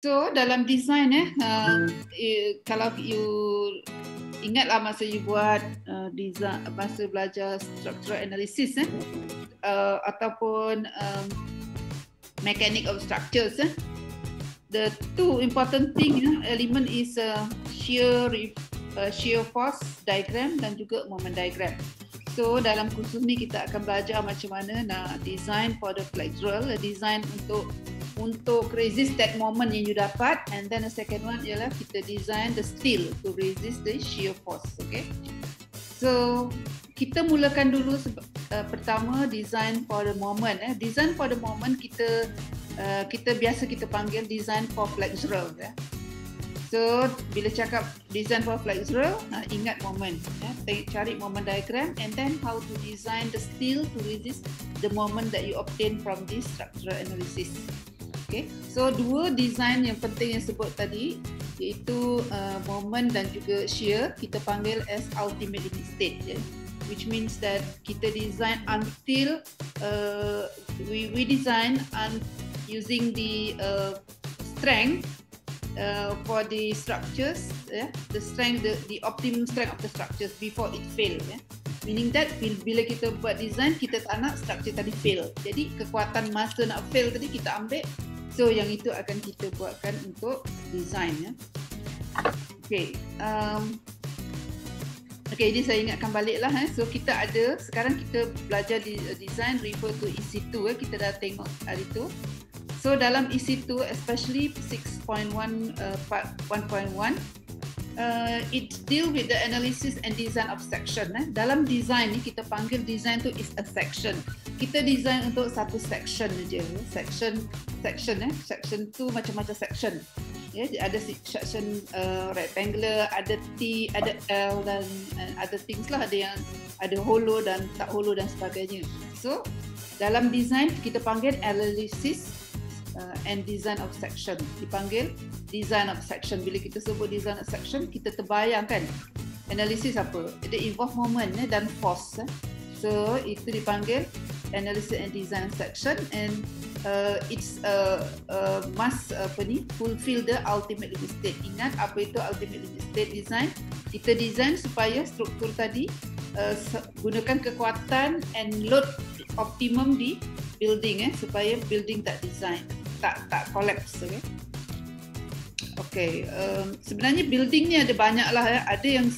So dalam design eh, uh, eh kalau you ingatlah masa you buat uh, design masa belajar structural analysis eh uh, ataupun um, mechanic of structures eh the two important thing eh, element is uh, shear uh, shear force diagram dan juga moment diagram. So dalam kursus ni kita akan belajar macam mana nak design for the flexural, design untuk untuk resist that moment yang you dapat. And then the second one ialah kita design the steel to resist the shear force okay? So kita mulakan dulu uh, pertama design for the moment eh. Design for the moment kita uh, kita biasa kita panggil design for flexural eh So bila cakap design for flexural, uh, ingat moment. Ya. Cari moment diagram and then how to design the steel to resist the moment that you obtain from this structural analysis. Okay. So dua design yang penting yang sebut tadi iaitu uh, moment dan juga shear kita panggil as ultimate limit state. Ya. Which means that kita design until uh, we we design and using the uh, strength uh, for the structures, yeah, the strength, the, the optimum strength of the structures before it fail. Yeah. Meaning that bila kita buat design, kita tak nak structure tadi fail. Jadi kekuatan masa nak fail tadi kita ambil So yang itu akan kita buatkan untuk design ya. Okay. Um, okay, ini saya ingatkan baliklah. Eh. So kita ada, sekarang kita belajar di uh, design refer to EC2. Eh. Kita dah tengok hari itu. So dalam EC2, especially 6.1 uh, part 1.1, uh, it deal with the analysis and design of section. Eh. Dalam design ni kita panggil design tu is a section. Kita design untuk satu section aja. Section, section eh, section tu macam-macam section. Ya, yeah, ada section uh, rectangular, ada T, ada L dan ada things lah. Ada yang ada hollow dan tak hollow dan sebagainya. So dalam design kita panggil analysis uh, and design of section. Dipanggil design of section. Bila kita sebut design of section kita terbayangkan analisis apa? Dia involve moment eh, dan force eh. so itu dipanggil analysis and design section and uh, it's uh, uh, must apa ni fulfill the ultimate limit state. Ingat apa itu ultimate limit state design? Kita design supaya struktur tadi uh, gunakan kekuatan and load optimum di building eh supaya building tak design tak tak collapse okay. Okay, um, sebenarnya building ni ada banyak lah ya. Ada yang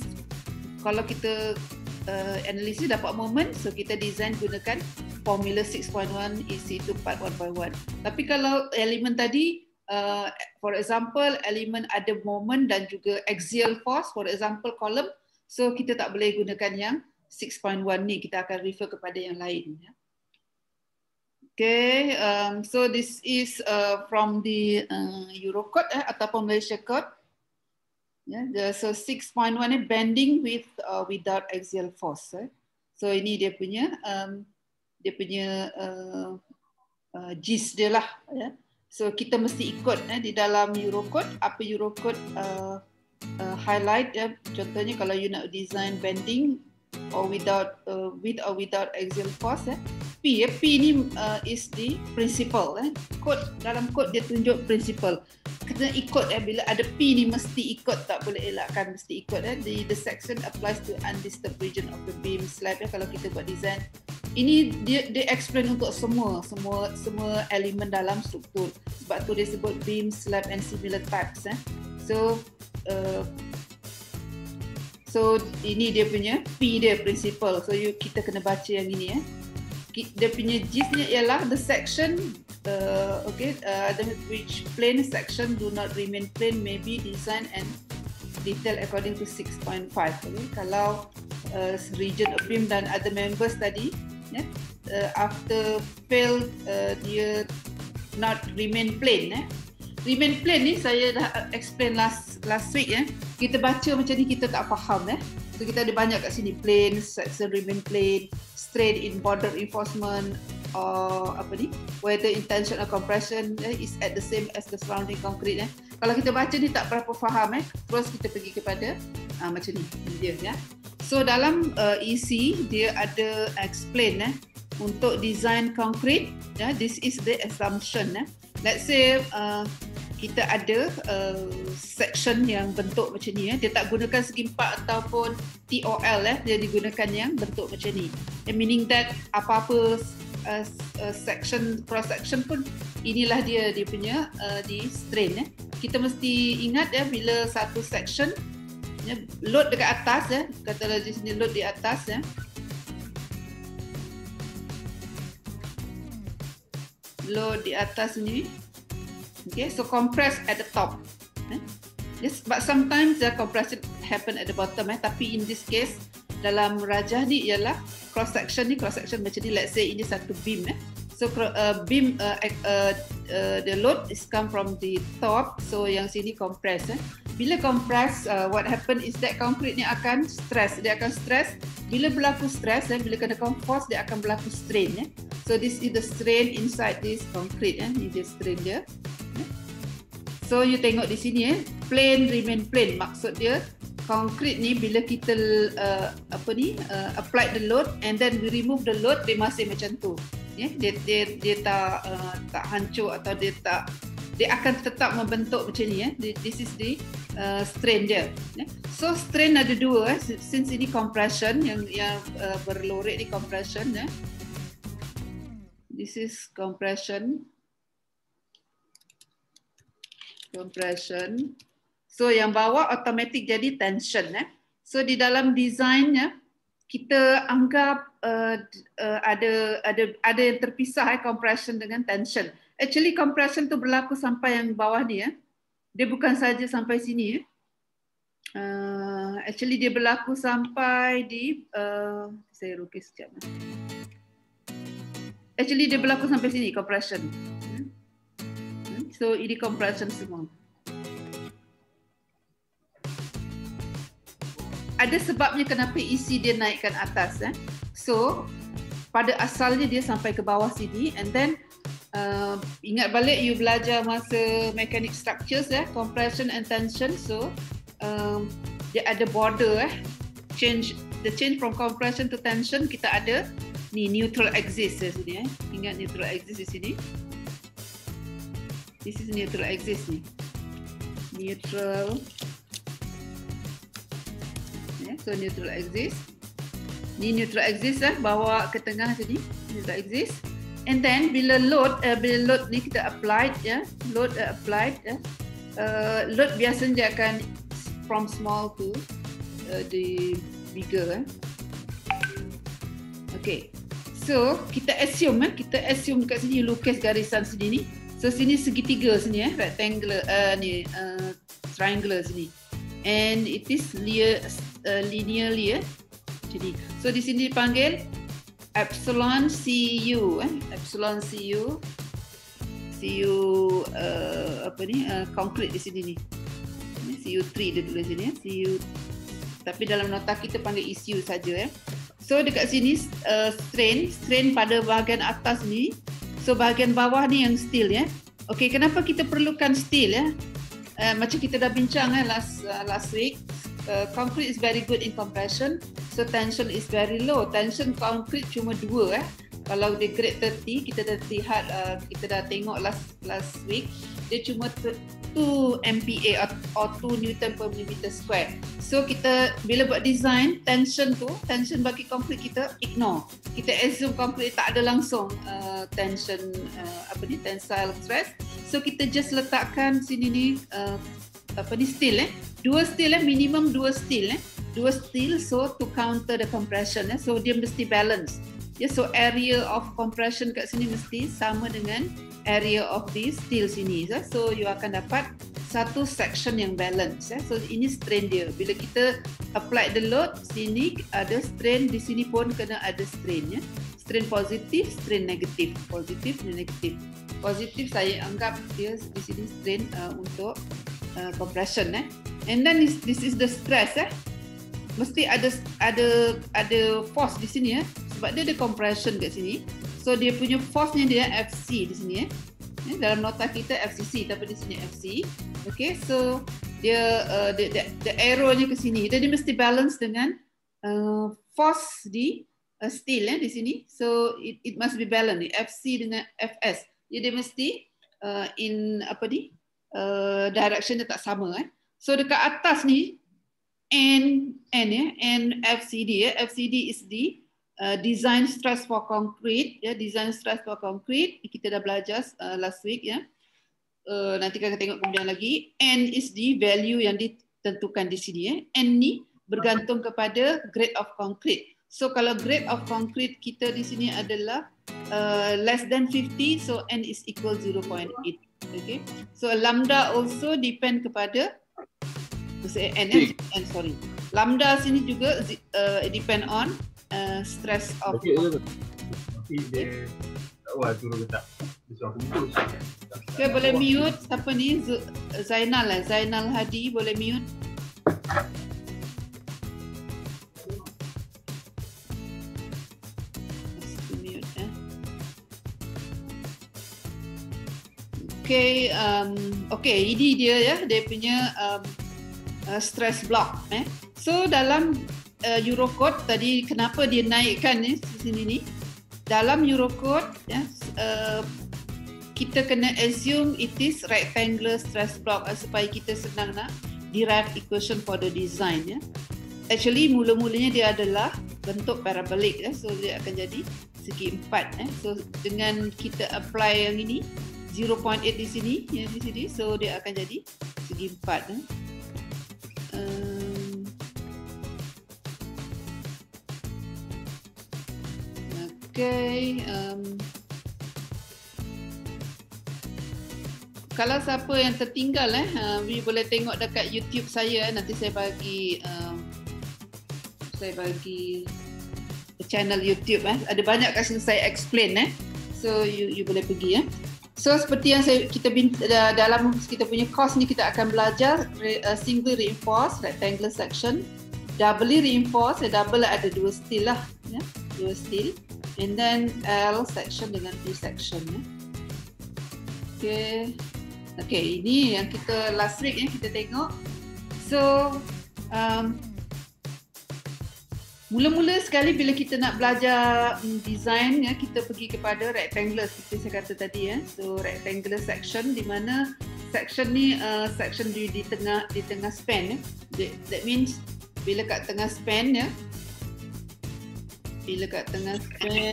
kalau kita uh, analisis dapat moment, so kita design gunakan formula 6.1 EC2 part 1.1. Tapi kalau elemen tadi, uh, for example, elemen ada moment dan juga axial force, for example, column, so kita tak boleh gunakan yang 6.1 ni, kita akan refer kepada yang lain. Ya. Okay, um, so this is uh, from the uh, Eurocode eh, ataupun Malaysia Code. Yeah, the, so 6.1 ni bending with uh, without axial force. Eh. So ini dia punya um, dia punya uh, uh, gist dia lah. Yeah. So kita mesti ikut eh, di dalam Eurocode apa Eurocode uh, uh, highlight. Ya. Contohnya kalau you nak design bending or without uh, with or without axial force. Eh. P, eh. P ni uh, is the principle. Eh. Code dalam code dia tunjuk principle. Kena ikut eh bila ada P ni mesti ikut tak boleh elakkan mesti ikut eh. The, the section applies to undisturbed region of the beam slab eh kalau kita buat design. Ini dia dia explain untuk semua semua semua elemen dalam struktur. Sebab tu dia sebut beam slab and similar types eh. So uh, So ini dia punya P dia principle. So you, kita kena baca yang ini eh dia punya gistnya ialah the section uh, okay uh, which plane section do not remain plane may be designed and detailed according to 6.5 okay kalau uh, region beam dan other members tadi yeah, uh, after fail uh, dia not remain plane eh remain plane ni saya dah explain last last week ya. Eh. kita baca macam ni kita tak faham eh so kita ada banyak kat sini plane section remain plane strain in border reinforcement or apa ni whether intention or compression eh, is at the same as the surrounding concrete eh. Kalau kita baca ni tak berapa faham eh, terus kita pergi kepada uh, macam ni dia ya. So dalam uh, EC dia ada explain eh untuk design concrete ya this is the assumption eh. Let's say uh, kita ada uh, section yang bentuk macam ni ya. Dia tak gunakan segi empat ataupun TOL eh. Dia digunakan yang bentuk macam ni. And meaning that apa-apa uh, uh, section cross section pun inilah dia dia punya uh, di strain eh. Kita mesti ingat ya bila satu section ya, load dekat atas ya. Katalah di sini load di atas ya. Load di atas ni Okay, so compress at the top. Eh? Yes, but sometimes the compression happen at the bottom. Eh? Tapi in this case, dalam rajah ni ialah cross section ni cross section macam ni. Let's say ini satu beam. Eh? So uh, beam uh, uh, uh, the load is come from the top. So yang sini compress. Eh? Bila compress, uh, what happen is that concrete ni akan stress. Dia akan stress. Bila berlaku stress, eh? bila kena force, dia akan berlaku strain. Eh? So this is the strain inside this concrete. Eh? Ini dia strain dia. So you tengok di sini eh, plane remain plane. Maksud dia concrete ni bila kita uh, apa ni uh, apply the load and then we remove the load dia masih macam tu. Ya, dia dia dia tak uh, tak hancur atau dia tak dia akan tetap membentuk macam ni eh. This is the uh, strain dia. Yeah? So strain ada dua eh. Since ini compression yang yang uh, berlorik ni compression eh. This is compression compression. So yang bawah automatic jadi tension eh. So di dalam desainnya kita anggap uh, uh, ada ada ada yang terpisah eh compression dengan tension. Actually compression tu berlaku sampai yang bawah ni eh. Dia bukan saja sampai sini eh. Uh, actually dia berlaku sampai di uh, saya lukis sekejap. Eh. Actually dia berlaku sampai sini compression. So ini compression semua. Ada sebabnya kenapa isi dia naikkan atas. Eh? So pada asalnya dia sampai ke bawah sini and then uh, ingat balik you belajar masa mechanic structures eh compression and tension so um, dia ada border eh change the change from compression to tension kita ada ni neutral axis di sini eh ingat neutral axis di sini This is neutral axis ni. Neutral. So neutral axis. Ni neutral axis lah, bawa ke tengah sini. Neutral axis. And then bila load, uh, bila load ni kita applied, ya, yeah, load uh, applied, ya. Yeah. Uh, load biasanya dia akan from small to the bigger. Eh. Okay. So kita assume, eh, kita assume kat sini lukis garisan sini ni. So sini segitiga sini eh rectangular uh, ni uh, triangular sini. And it is linear uh, linearly eh. Jadi so di sini dipanggil epsilon cu eh epsilon cu cu uh, apa ni uh, concrete di sini ni. Ini cu3 dia tulis sini eh cu tapi dalam nota kita panggil ECU saja eh. So dekat sini uh, strain strain pada bahagian atas ni So bahagian bawah ni yang steel ya. Okey, kenapa kita perlukan steel ya? Uh, macam kita dah bincang eh last uh, last week, uh, concrete is very good in compression, so tension is very low. Tension concrete cuma dua eh. Kalau di grade 30 kita dah lihat uh, kita dah tengok last last week dia cuma 2 MPa or 2 Newton per millimeter square. So kita bila buat design tension tu, tension bagi konkrit kita ignore. Kita assume konkrit tak ada langsung uh, tension uh, apa ni tensile stress. So kita just letakkan sini ni uh, apa ni steel eh. Dua steel eh minimum dua steel eh. Dua steel so to counter the compression eh. So dia mesti balance. Yeah, so area of compression kat sini mesti sama dengan area of the steel sini. Ya. So you akan dapat satu section yang balance. Ya. So ini strain dia. Bila kita apply the load, sini ada strain, di sini pun kena ada strain. Ya. Strain positif, strain negatif. Positif dan negatif. Positif saya anggap dia di sini strain uh, untuk uh, compression. Eh. And then this, this is the stress. Eh. Mesti ada ada ada force di sini ya. Sebab dia ada compression kat sini. So dia punya force-nya dia FC di sini eh. eh. Dalam nota kita FCC tapi di sini FC. Okay, so dia uh, the, the, the arrow-nya ke sini. Dia mesti balance dengan uh, force di uh, steel eh, di sini. So it, it must be balance FC dengan FS. Jadi mesti uh, in apa ni? Uh, direction dia tak sama eh. So dekat atas ni N N ya, N FCD ya. FCD is the uh, design stress for concrete ya, design stress for concrete. Kita dah belajar uh, last week ya. Uh, nanti kita tengok kemudian lagi. N is the value yang ditentukan di sini ya. N ni bergantung kepada grade of concrete. So kalau grade of concrete kita di sini adalah uh, less than 50, so N is equal 0.8. Okay. So lambda also depend kepada say N, sorry. Lambda sini juga uh, depend on uh, stress of. Okay, okay. Wah, turun ke tak? Okay, boleh mute. Siapa ni? Zainal lah. Zainal Hadi boleh mute. Okay, um, okay, ini dia ya, dia punya um, uh, stress block. Eh. So dalam uh, Eurocode tadi kenapa dia naikkan ni di sini ni? Dalam Eurocode ya, uh, kita kena assume it is rectangular stress block uh, supaya kita senang nak derive equation for the design ya. Actually mula-mulanya dia adalah bentuk parabolic ya. So dia akan jadi segi empat eh. So dengan kita apply yang ini 0.8 di sini ya di sini. So dia akan jadi segi empat eh. Um, okay um, kalau siapa yang tertinggal eh uh, boleh tengok dekat YouTube saya. Nanti saya bagi um, saya bagi channel YouTube eh. Ada banyak kasih saya explain eh. So you you boleh pergi eh So seperti yang saya kita dalam kita punya course ni kita akan belajar uh, single reinforced rectangular section, doubly reinforced, double ada dua steel lah, ya, dua steel, and then L section dengan T section. Ya. Okay, okay ini yang kita last week yang kita tengok. So um, Mula-mula sekali bila kita nak belajar um, design ya kita pergi kepada rectangular seperti saya kata tadi ya. So rectangular section di mana section ni uh, section di, di tengah di tengah span ya. That, that means bila kat tengah span ya. Bila kat tengah span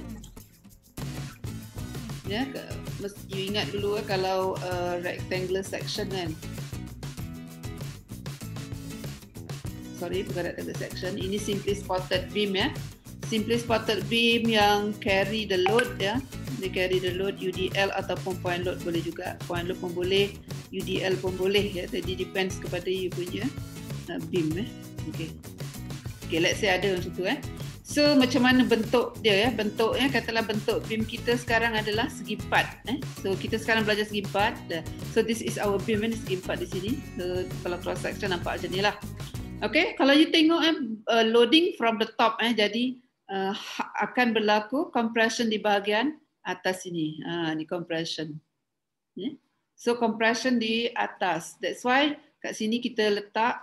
ya mesti you ingat dulu ya, kalau uh, rectangular section kan. Sorry bukan rectangle section ini simply spotted beam ya simply spotted beam yang carry the load ya dia carry the load UDL ataupun point load boleh juga point load pun boleh UDL pun boleh ya jadi depends kepada you punya uh, beam ya okay okay let's say ada macam tu eh So macam mana bentuk dia ya? Bentuknya katalah bentuk beam kita sekarang adalah segi empat. Eh? So kita sekarang belajar segi empat. So this is our beam ini segi empat di sini. So kalau cross section nampak macam ni lah. Okay, kalau you tengok eh, uh, loading from the top eh, jadi uh, akan berlaku compression di bahagian atas ini. Ha, ni compression. Yeah. So compression di atas. That's why kat sini kita letak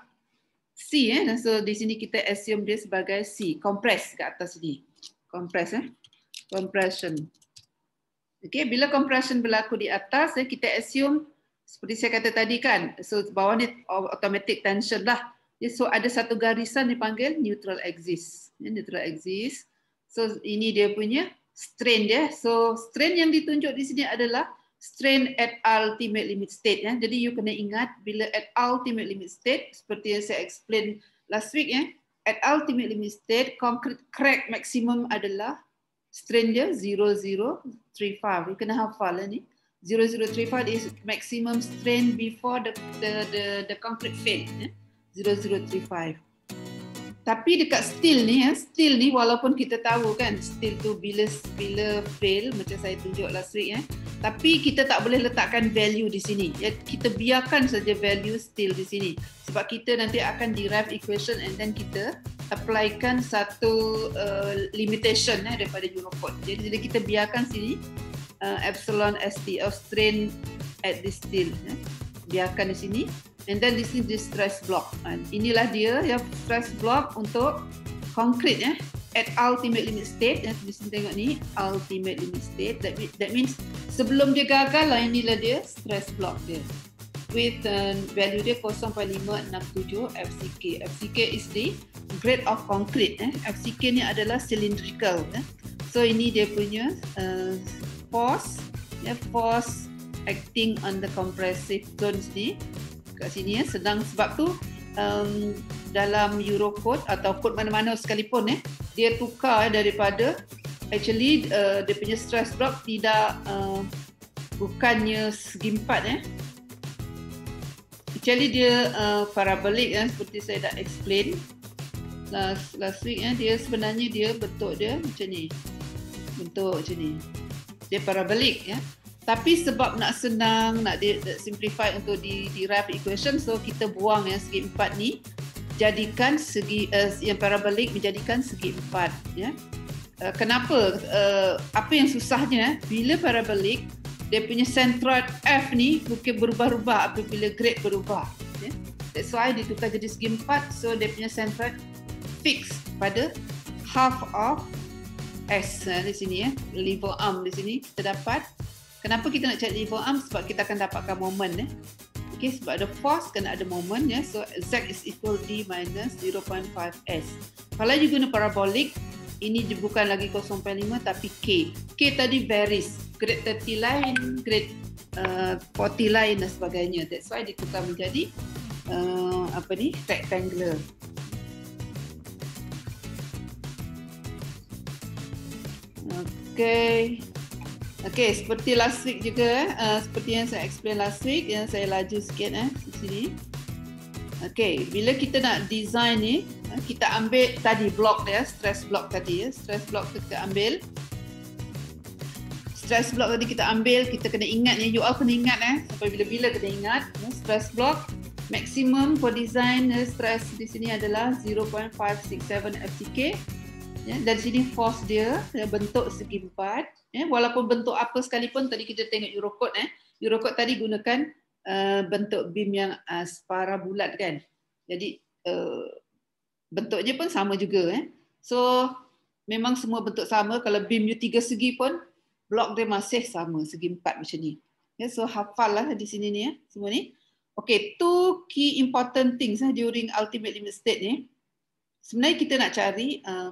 C. Eh. So di sini kita assume dia sebagai C. Compress kat atas sini. Compress. Eh. Compression. Okay, bila compression berlaku di atas, eh, kita assume seperti saya kata tadi kan. So bawah ni automatic tension lah. Ya, so ada satu garisan dipanggil neutral axis. Ya, neutral axis. So ini dia punya strain dia. So strain yang ditunjuk di sini adalah strain at ultimate limit state. Ya. Jadi you kena ingat bila at ultimate limit state seperti yang saya explain last week ya. At ultimate limit state, concrete crack maximum adalah strain dia 0035. You kena hafal ya, ni. 0035 is maximum strain before the the the, the concrete fail. Ya. 0035. Tapi dekat steel ni ya, steel ni walaupun kita tahu kan steel tu bila bila fail macam saya tunjuk last week ya. Tapi kita tak boleh letakkan value di sini. Ya, kita biarkan saja value steel di sini. Sebab kita nanti akan derive equation and then kita applykan satu uh, limitation ya, daripada Eurocode. Jadi, jadi kita biarkan sini uh, epsilon ST of strain at this steel. Ya. Biarkan di sini and then this is the stress block. And inilah dia yang stress block untuk concrete ya. At ultimate limit state, yang di sini tengok ni, ultimate limit state. That, that means sebelum dia gagal lah inilah dia stress block dia. with uh, value dia 0.567 FCK. FCK is the grade of concrete. Eh. FCK ni adalah cylindrical. Eh. So ini dia punya uh, force, ya, force acting on the compressive zones ni kat sini ya. Sedang sebab tu um, dalam Eurocode atau code mana-mana sekalipun eh, dia tukar daripada actually uh, dia punya stress block tidak uh, bukannya segi empat eh. Actually dia uh, parabolic eh, seperti saya dah explain last last week eh, dia sebenarnya dia bentuk dia macam ni. Bentuk macam ni. Dia parabolic ya. Tapi sebab nak senang, nak di, simplify untuk di derive equation, so kita buang yang segi empat ni, jadikan segi uh, yang parabolic menjadikan segi empat. Ya. Uh, kenapa? Uh, apa yang susahnya? Bila parabolic, dia punya centroid F ni mungkin berubah-ubah apabila grade berubah. Okay. That's why ditukar jadi segi empat. So dia punya centroid fix pada half of S uh, di sini ya. Lever arm di sini kita dapat. Kenapa kita nak cari lever arm? Sebab kita akan dapatkan moment ya. Okay, sebab ada force kena ada moment ya. So Z is equal D minus 0.5 S. Kalau you guna parabolic, ini bukan lagi 0.5 tapi K. K tadi varies grade 30 lain, grade uh, 40 lain dan sebagainya. That's why ditukar menjadi uh, apa ni rectangular. Okay. Okay, seperti last week juga, uh, seperti yang saya explain last week, yang saya laju sikit eh, di sini. Okay, bila kita nak design ni, uh, kita ambil tadi block dia, stress block tadi ya, stress block kita ambil stress block tadi kita ambil, kita kena ingat ni, you all kena ingat eh, sampai bila-bila kena ingat, ya, stress block maximum for design uh, stress di sini adalah 0.567 FTK. Ya, dan sini force dia, ya, bentuk segi empat. Ya, walaupun bentuk apa sekalipun, tadi kita tengok Eurocode. Eh. Eurocode tadi gunakan uh, bentuk beam yang uh, separa bulat kan. Jadi uh, bentuknya pun sama juga. Eh. So memang semua bentuk sama. Kalau beam you tiga segi pun blok dia masih sama segi empat macam ni. Ya, so hafal lah di sini ni ya, semua ni. Okay, two key important things during ultimate limit state ni. Sebenarnya kita nak cari uh,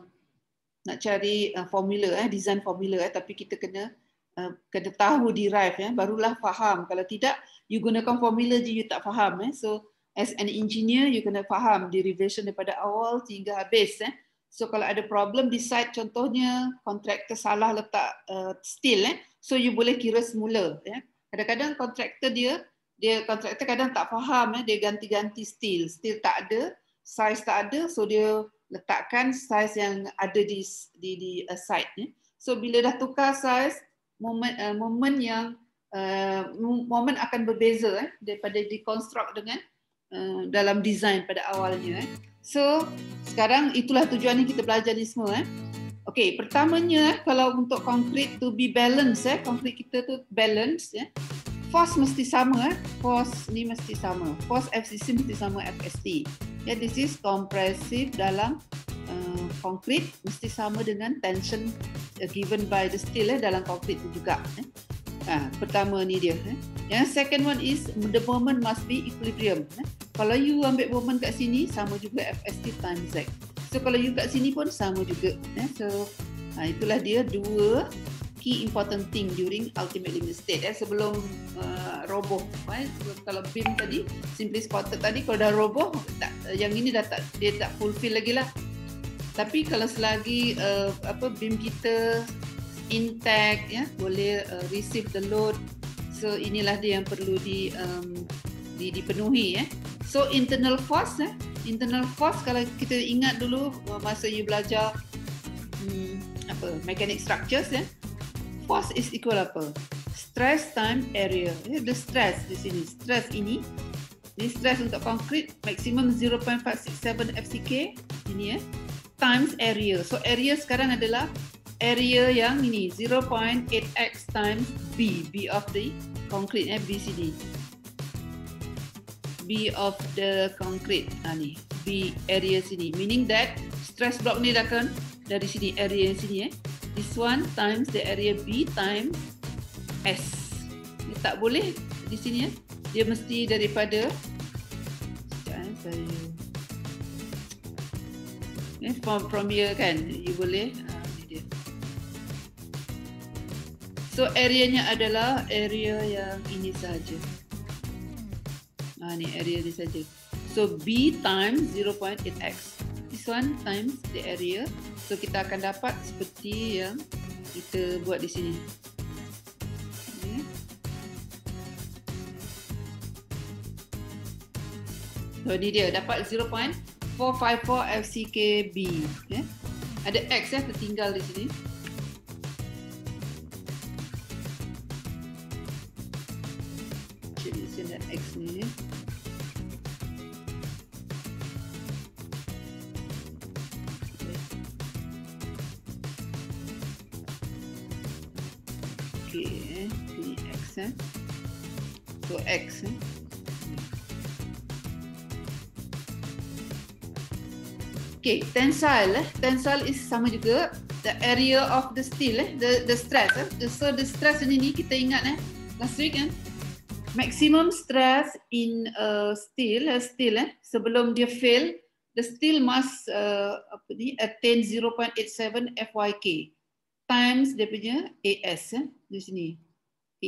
nak cari uh, formula eh design formula eh tapi kita kena uh, kena tahu derive ya barulah faham. Kalau tidak you gunakan formula je you tak faham eh. So as an engineer you kena faham derivation daripada awal hingga habis eh. So kalau ada problem di site contohnya kontraktor salah letak uh, steel eh. So you boleh kira semula ya. Kadang-kadang kontraktor dia dia kontraktor kadang tak faham eh. Dia ganti-ganti steel. Steel tak ada, size tak ada so dia letakkan size yang ada di di di uh, site eh. So bila dah tukar size moment uh, moment yang uh, moment akan berbeza eh daripada dikonstruk dengan uh, dalam design pada awalnya eh. So sekarang itulah tujuan yang kita belajar ni semua eh. Okey, pertamanya kalau untuk concrete to be balance eh, concrete kita tu balance ya. Eh. Force mesti sama eh. Force ni mesti sama. Force FCC mesti sama FST. Ya, yeah, this is compressive dalam uh, concrete mesti sama dengan tension uh, given by the steel eh, dalam concrete tu juga. Eh. Ha, pertama ni dia. Eh. Yang second one is the moment must be equilibrium. Eh. Kalau you ambil moment kat sini, sama juga FST times Z. So kalau you kat sini pun sama juga. Eh. So ha, itulah dia dua key important thing during ultimate limit state. Eh. Sebelum uh, roboh. Eh. Sebelum kalau beam tadi, simply spotted tadi, kalau dah roboh, tak, yang ini dah tak, dia tak fulfill lagi lah. Tapi kalau selagi uh, apa beam kita intact ya boleh uh, receive the load so inilah dia yang perlu di um, di dipenuhi ya so internal force ya internal force kalau kita ingat dulu uh, masa you belajar hmm, apa mechanic structures ya force is equal apa stress time area. The stress di sini. Stress ini ini stress untuk concrete maximum 0.567 FCK ini ya times area. So area sekarang adalah area yang ini 0.8x times B. B of the concrete eh BCD B of the concrete. Ha, ni. B area sini. Meaning that stress block ni dah kan dari sini area yang sini eh this one times the area B times S. Ni tak boleh di sini eh? Dia mesti daripada sekejap saya eh, from, from here kan? You boleh dia. so area-nya adalah area yang ini saja ah ni area ni saja. So b times 0.8x this one times the area so kita akan dapat seperti yang kita buat di sini. So ni dia dapat 0.454 FCKB. Okay. Ada X ya tertinggal di sini. Eh. So eh. Okay, tensile eh. Tensile is sama juga the area of the steel eh, the the stress eh. So the stress ini ni kita ingat eh last week kan. Maximum stress in a uh, steel, a steel eh sebelum dia fail, the steel must uh, apa ni attain 0.87 FYK times dia punya AS eh, di sini.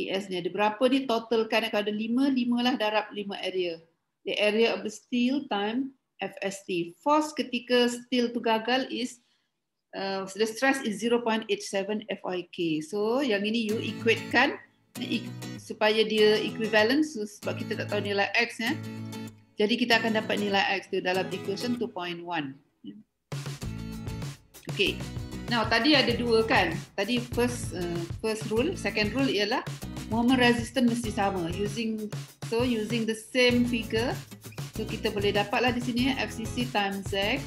AS ni ada berapa ni total kan kalau ada 5, 5 lah darab 5 area. The area of the steel time FST. Force ketika steel tu gagal is uh, the stress is 0.87 FIK. So yang ini you equate kan supaya dia equivalent so, sebab kita tak tahu nilai X ya. Jadi kita akan dapat nilai X tu dalam equation 2.1. Okay. Now tadi ada dua kan. Tadi first uh, first rule, second rule ialah moment resistance mesti sama using so using the same figure. So kita boleh dapatlah di sini FCC times X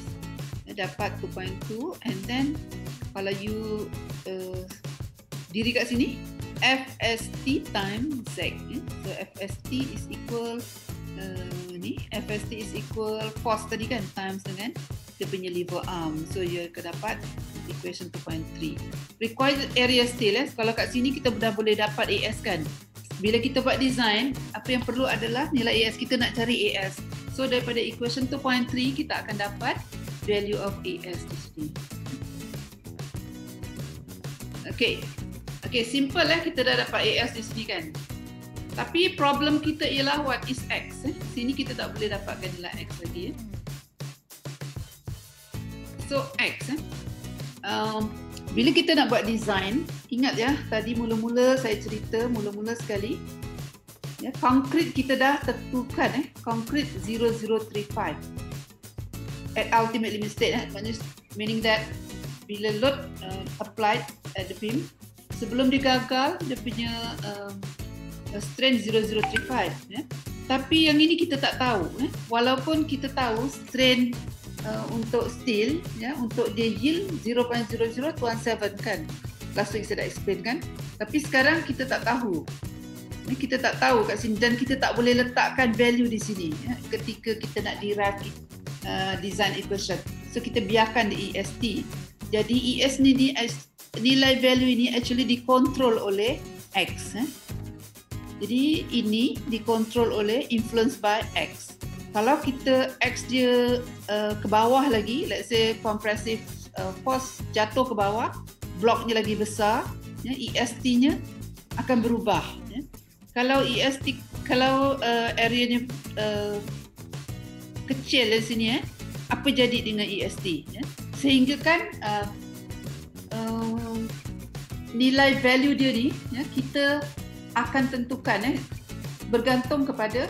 dapat 2.2 and then kalau you uh, diri kat sini FST times Z. Eh? So FST is equal uh, ni FST is equal force tadi kan times dengan dia punya lever arm. So you akan dapat equation 2.3. Required area still eh. Kalau kat sini kita dah boleh dapat AS kan. Bila kita buat design, apa yang perlu adalah nilai AS. Kita nak cari AS. So daripada equation 2.3 kita akan dapat value of AS di sini. Okay. Okay, simple lah kita dah dapat AS di sini kan. Tapi problem kita ialah what is X. Eh? Sini kita tak boleh dapatkan nilai X lagi. Eh? So X. Eh? Um, bila kita nak buat design, ingat ya, tadi mula-mula saya cerita, mula-mula sekali, ya, konkret kita dah tentukan, eh, konkret 0035 at ultimate limit state, eh, meaning that bila load uh, applied at the beam, sebelum dia gagal, dia punya um, strength 0035. Ya. Tapi yang ini kita tak tahu. Eh. Walaupun kita tahu strength uh, untuk steel ya untuk dia yield 0.0017 kan? Last week saya dah explain kan? Tapi sekarang kita tak tahu. Ya, kita tak tahu kat sini dan kita tak boleh letakkan value di sini ya, ketika kita nak derive uh, design equation. So kita biarkan di EST jadi ES ni, ni nilai value ini actually dikontrol oleh X eh. jadi ini dikontrol oleh influence by X kalau kita X dia uh, ke bawah lagi, let's say compressive uh, force jatuh ke bawah, bloknya lagi besar, ya, EST-nya akan berubah. Ya. Kalau EST, kalau uh, area-nya uh, kecil di sini, eh, apa jadi dengan EST? Ya. Sehingga kan uh, uh, nilai value dia ni, ya, kita akan tentukan eh, bergantung kepada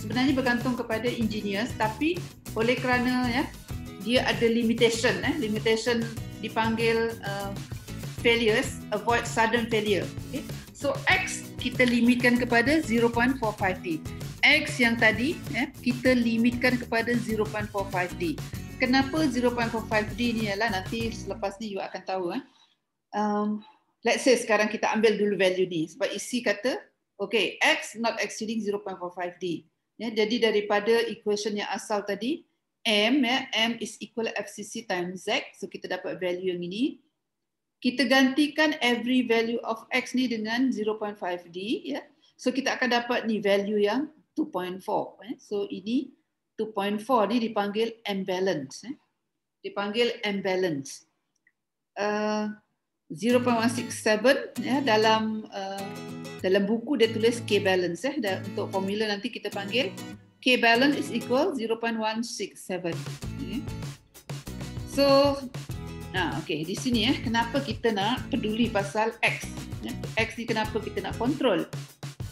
sebenarnya bergantung kepada engineers tapi oleh kerana ya dia ada limitation eh limitation dipanggil uh, failures avoid sudden failure. Okay. So x kita limitkan kepada 0.45d x yang tadi ya kita limitkan kepada 0.45d kenapa 0.45d ni ialah nanti selepas ni you akan tahu eh. Um, let's say sekarang kita ambil dulu value ni. Sebab isi kata okay x not exceeding 0.45d Ya, jadi daripada equation yang asal tadi, M, ya, M is equal FCC times Z. So kita dapat value yang ini. Kita gantikan every value of X ni dengan 0.5D. Ya. So kita akan dapat ni value yang 2.4 eh. so ini 2.4 ni dipanggil imbalance eh. dipanggil imbalance uh, 0.167 ya dalam uh, dalam buku dia tulis k balance eh. Dan untuk formula nanti kita panggil k balance is equal 0.167 okay. so nah okey di sini eh kenapa kita nak peduli pasal x? Ya, x ni kenapa kita nak kontrol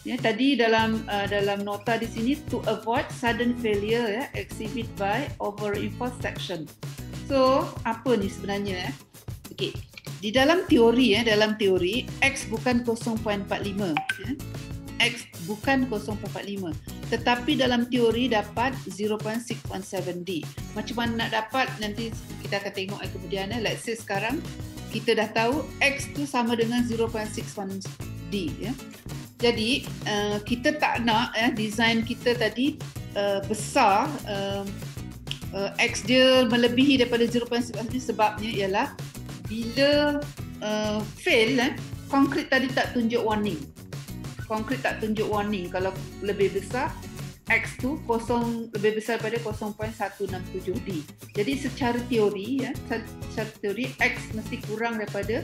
ya tadi dalam uh, dalam nota di sini to avoid sudden failure ya exhibit by over reinforced section. So apa ni sebenarnya eh? Okey di dalam teori ya dalam teori x bukan 0.45 ya. x bukan 0.45 tetapi dalam teori dapat 0.617d macam mana nak dapat nanti kita akan tengok kemudian ya. let's say sekarang kita dah tahu x tu sama dengan 0.61d ya jadi uh, kita tak nak ya design kita tadi uh, besar uh, uh, x dia melebihi daripada 0.61 sebabnya ialah bila uh, fail eh konkret tadi tak tunjuk warning. Konkret tak tunjuk warning. Kalau lebih besar x tu kosong lebih besar daripada 0.167d jadi secara teori ya secara teori x mesti kurang daripada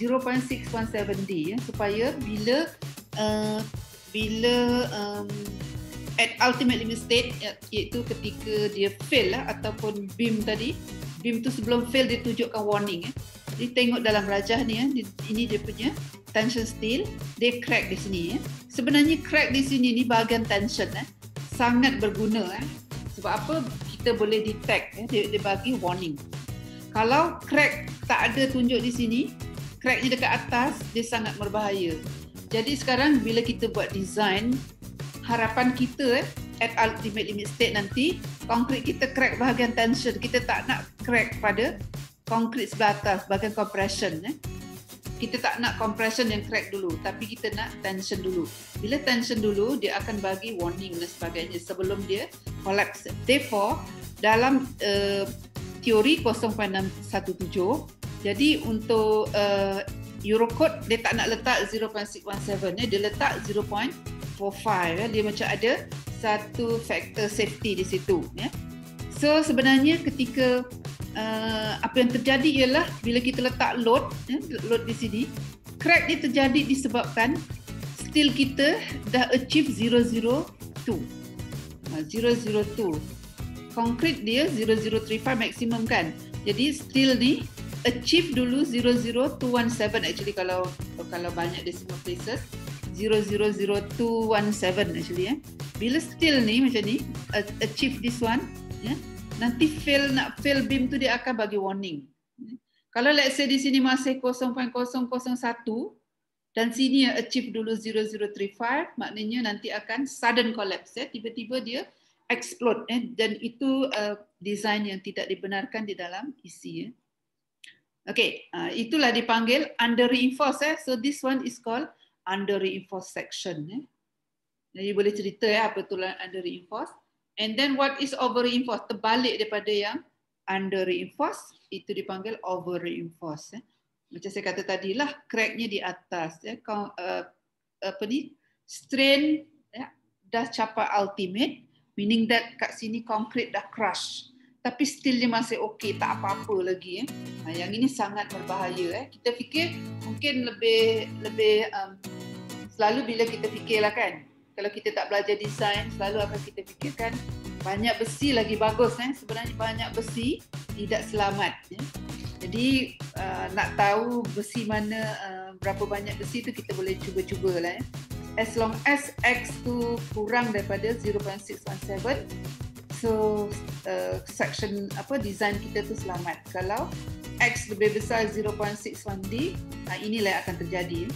0.617d ya supaya bila uh, bila um, at ultimate limit state iaitu ketika dia fail lah ataupun beam tadi beam tu sebelum fail dia tunjukkan warning eh dia tengok dalam rajah ni ya, ini dia punya tension steel, dia crack di sini ya. Sebenarnya crack di sini ni bahagian tension eh. Sangat berguna eh. Sebab apa? Kita boleh detect eh. dia, dia bagi warning. Kalau crack tak ada tunjuk di sini, cracknya dekat atas, dia sangat berbahaya. Jadi sekarang bila kita buat design, harapan kita eh, at ultimate limit state nanti, konkret kita crack bahagian tension. Kita tak nak crack pada konkret sebelah atas bahagian compression eh. kita tak nak compression yang crack dulu tapi kita nak tension dulu bila tension dulu dia akan bagi warning dan sebagainya sebelum dia collapse therefore dalam uh, teori 0.617 jadi untuk uh, Eurocode dia tak nak letak 0.617 eh. dia letak 0.45 eh. dia macam ada satu factor safety di situ ya. So sebenarnya ketika uh, apa yang terjadi ialah bila kita letak load ya, load di sini crack ni terjadi disebabkan steel kita dah achieve 002 uh, 002 konkret dia 0035 maksimum kan jadi steel ni achieve dulu 00217 actually kalau kalau banyak decimal places 000217 actually eh. Bila steel ni macam ni achieve this one ya. Yeah, nanti fail nak fail beam tu dia akan bagi warning. Kalau let's say di sini masih 0.001 dan sini achieve dulu 0035 maknanya nanti akan sudden collapse ya tiba-tiba dia explode eh. Dan itu uh, design yang tidak dibenarkan di dalam isi ya. Okay, uh, itulah dipanggil under reinforced eh. So this one is called under reinforced section eh. Jadi boleh cerita ya apa tu under reinforced. And then what is over reinforced? Terbalik daripada yang under reinforced, itu dipanggil over reinforced. Eh. Macam saya kata tadi lah, cracknya di atas. Eh. Kau, uh, apa ni? Strain ya, dah capai ultimate, meaning that kat sini concrete dah crush. Tapi still dia masih okey, tak apa-apa lagi. Eh. Nah, yang ini sangat berbahaya. Eh. Kita fikir mungkin lebih lebih um, selalu bila kita fikirlah kan, kalau kita tak belajar desain selalu akan kita fikirkan banyak besi lagi bagus eh sebenarnya banyak besi tidak selamat ya. jadi uh, nak tahu besi mana uh, berapa banyak besi tu kita boleh cuba-cuba lah eh. as long as x tu kurang daripada 0.617 so uh, section apa design kita tu selamat kalau x lebih besar 0.61d uh, inilah yang akan terjadi eh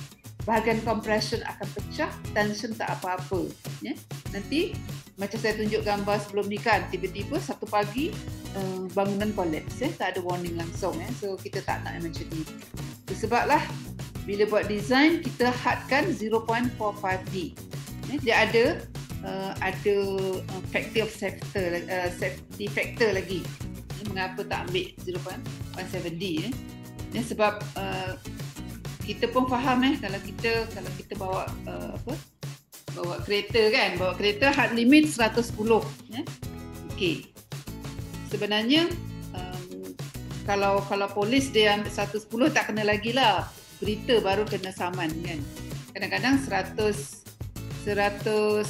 bahagian compression akan pecah, tension tak apa-apa. Ya. Nanti macam saya tunjuk gambar sebelum ni kan, tiba-tiba satu pagi uh, bangunan collapse, ya. tak ada warning langsung. Ya. So kita tak nak macam ni. Sebablah bila buat design kita hadkan 0.45D. Ya. Dia ada uh, ada uh, factor of safety, uh, safety factor lagi. Ya. Mengapa tak ambil 0.17D? Ya. Ya, sebab uh, kita pun faham eh kalau kita kalau kita bawa uh, apa bawa kereta kan bawa kereta hard limit 110 ya okey sebenarnya um, kalau kalau polis dia ambil 110 tak kena lagi lah berita baru kena saman kan kadang-kadang 100 101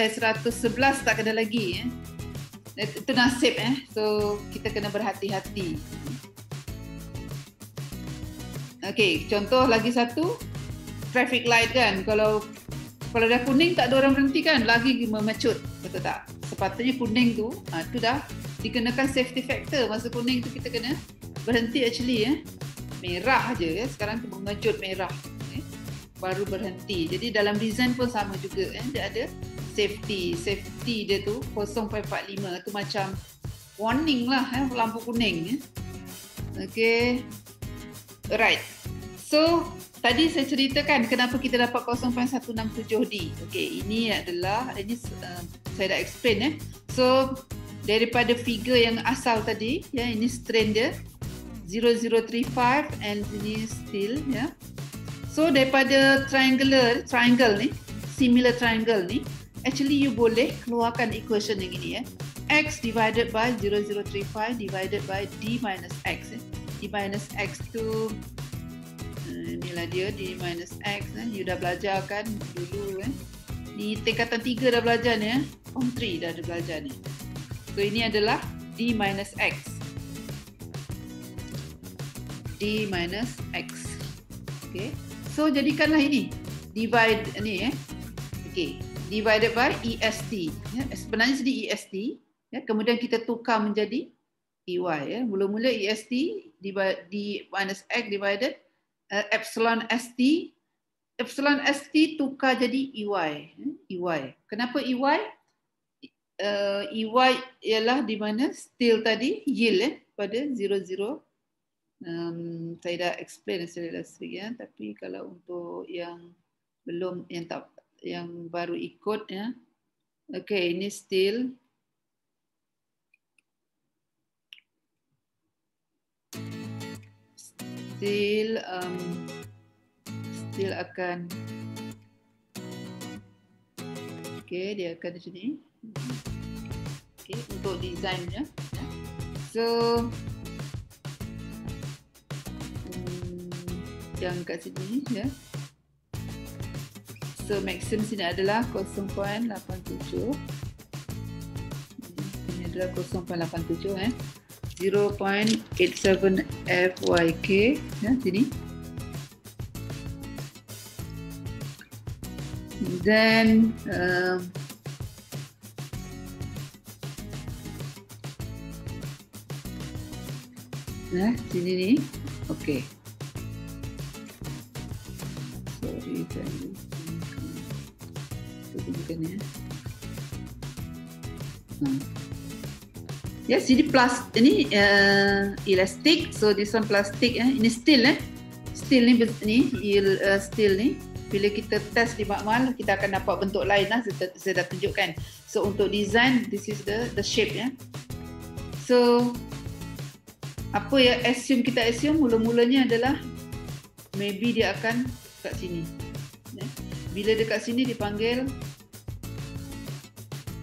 eh 111 tak kena lagi eh. Itu nasib eh. So kita kena berhati-hati. Okey contoh lagi satu. Traffic light kan kalau kalau dah kuning tak ada orang berhenti kan lagi memecut betul tak? Sepatutnya kuning tu ha, tu dah dikenakan safety factor. Masa kuning tu kita kena berhenti actually eh. Merah aje ya sekarang tu mengejut merah. eh? Baru berhenti. Jadi dalam design pun sama juga eh. Dia ada safety. Safety dia tu 0.45 tu macam warning lah eh lampu kuning eh. Okey. Right so Tadi saya ceritakan kenapa kita dapat 0.167D. Okey, ini adalah ini uh, saya dah explain eh. So daripada figure yang asal tadi, ya ini strain dia 0035 and ini still ya. So daripada triangular triangle ni, similar triangle ni, actually you boleh keluarkan equation yang ini ya. x divided by 0035 divided by d minus x. Eh. d minus x tu inilah dia d minus x eh. you dah belajar kan dulu eh. di tingkatan 3 dah belajar ni eh. form 3 dah ada belajar ni so ini adalah d minus x d minus x okay. So jadikanlah ini divide ni eh. okay. divided by est ya. sebenarnya sini est ya. kemudian kita tukar menjadi ey ya. mula-mula est d minus x divided uh, epsilon st epsilon st tukar jadi ey ey kenapa ey uh, ey ialah di mana still tadi yield eh pada 00 um, saya dah explain saya dah ya. Tapi kalau untuk yang belum yang tak yang baru ikut ya. Okay ini still. Still um, still akan okay dia akan di sini okay untuk desainnya so yang kat sini ya. So maximum sini adalah 0.87 ini adalah 0.87 eh. 0.87 FYK ya sini. Then um, ya sini ni. Okay tadi bukan ya hmm. Yes, ini plus ini uh, elastic. So this one plastic eh. Ini steel eh. Steel ni ni uh, steel ni bila kita test di makmal kita akan dapat bentuk lain lah saya, saya dah tunjukkan. So untuk design this is the the shape ya. So apa yang assume kita assume mula-mulanya adalah maybe dia akan kat sini. Bila dekat sini dipanggil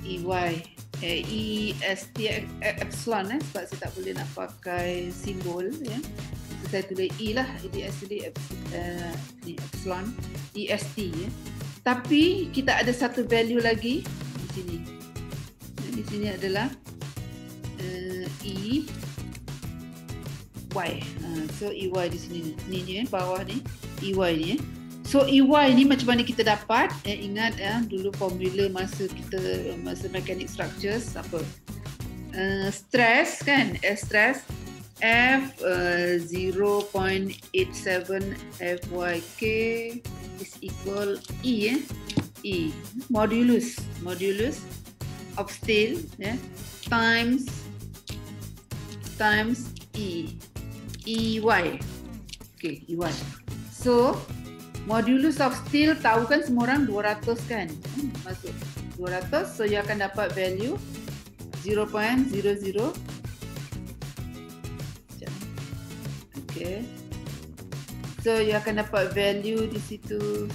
EY eh, E S T epsilon eh sebab saya tak boleh nak pakai simbol ya. So, saya tulis E lah E S T uh, epsilon E S T ya. Tapi kita ada satu value lagi di sini. Di sini adalah uh, E Y. Uh, so E Y di sini ni ni eh, bawah ni E Y ni eh. So EY ni macam mana kita dapat? Eh, ingat ya dulu formula masa kita masa mechanic structures apa? Uh, stress kan? Eh, stress F uh, 0.87 FYK is equal E eh? E modulus modulus of steel yeah, times times E EY okay EY so Modulus of steel tahu kan semua orang 200 kan? Hmm, Masuk 200, so you akan dapat value 0.00. Okay. So you akan dapat value di situ.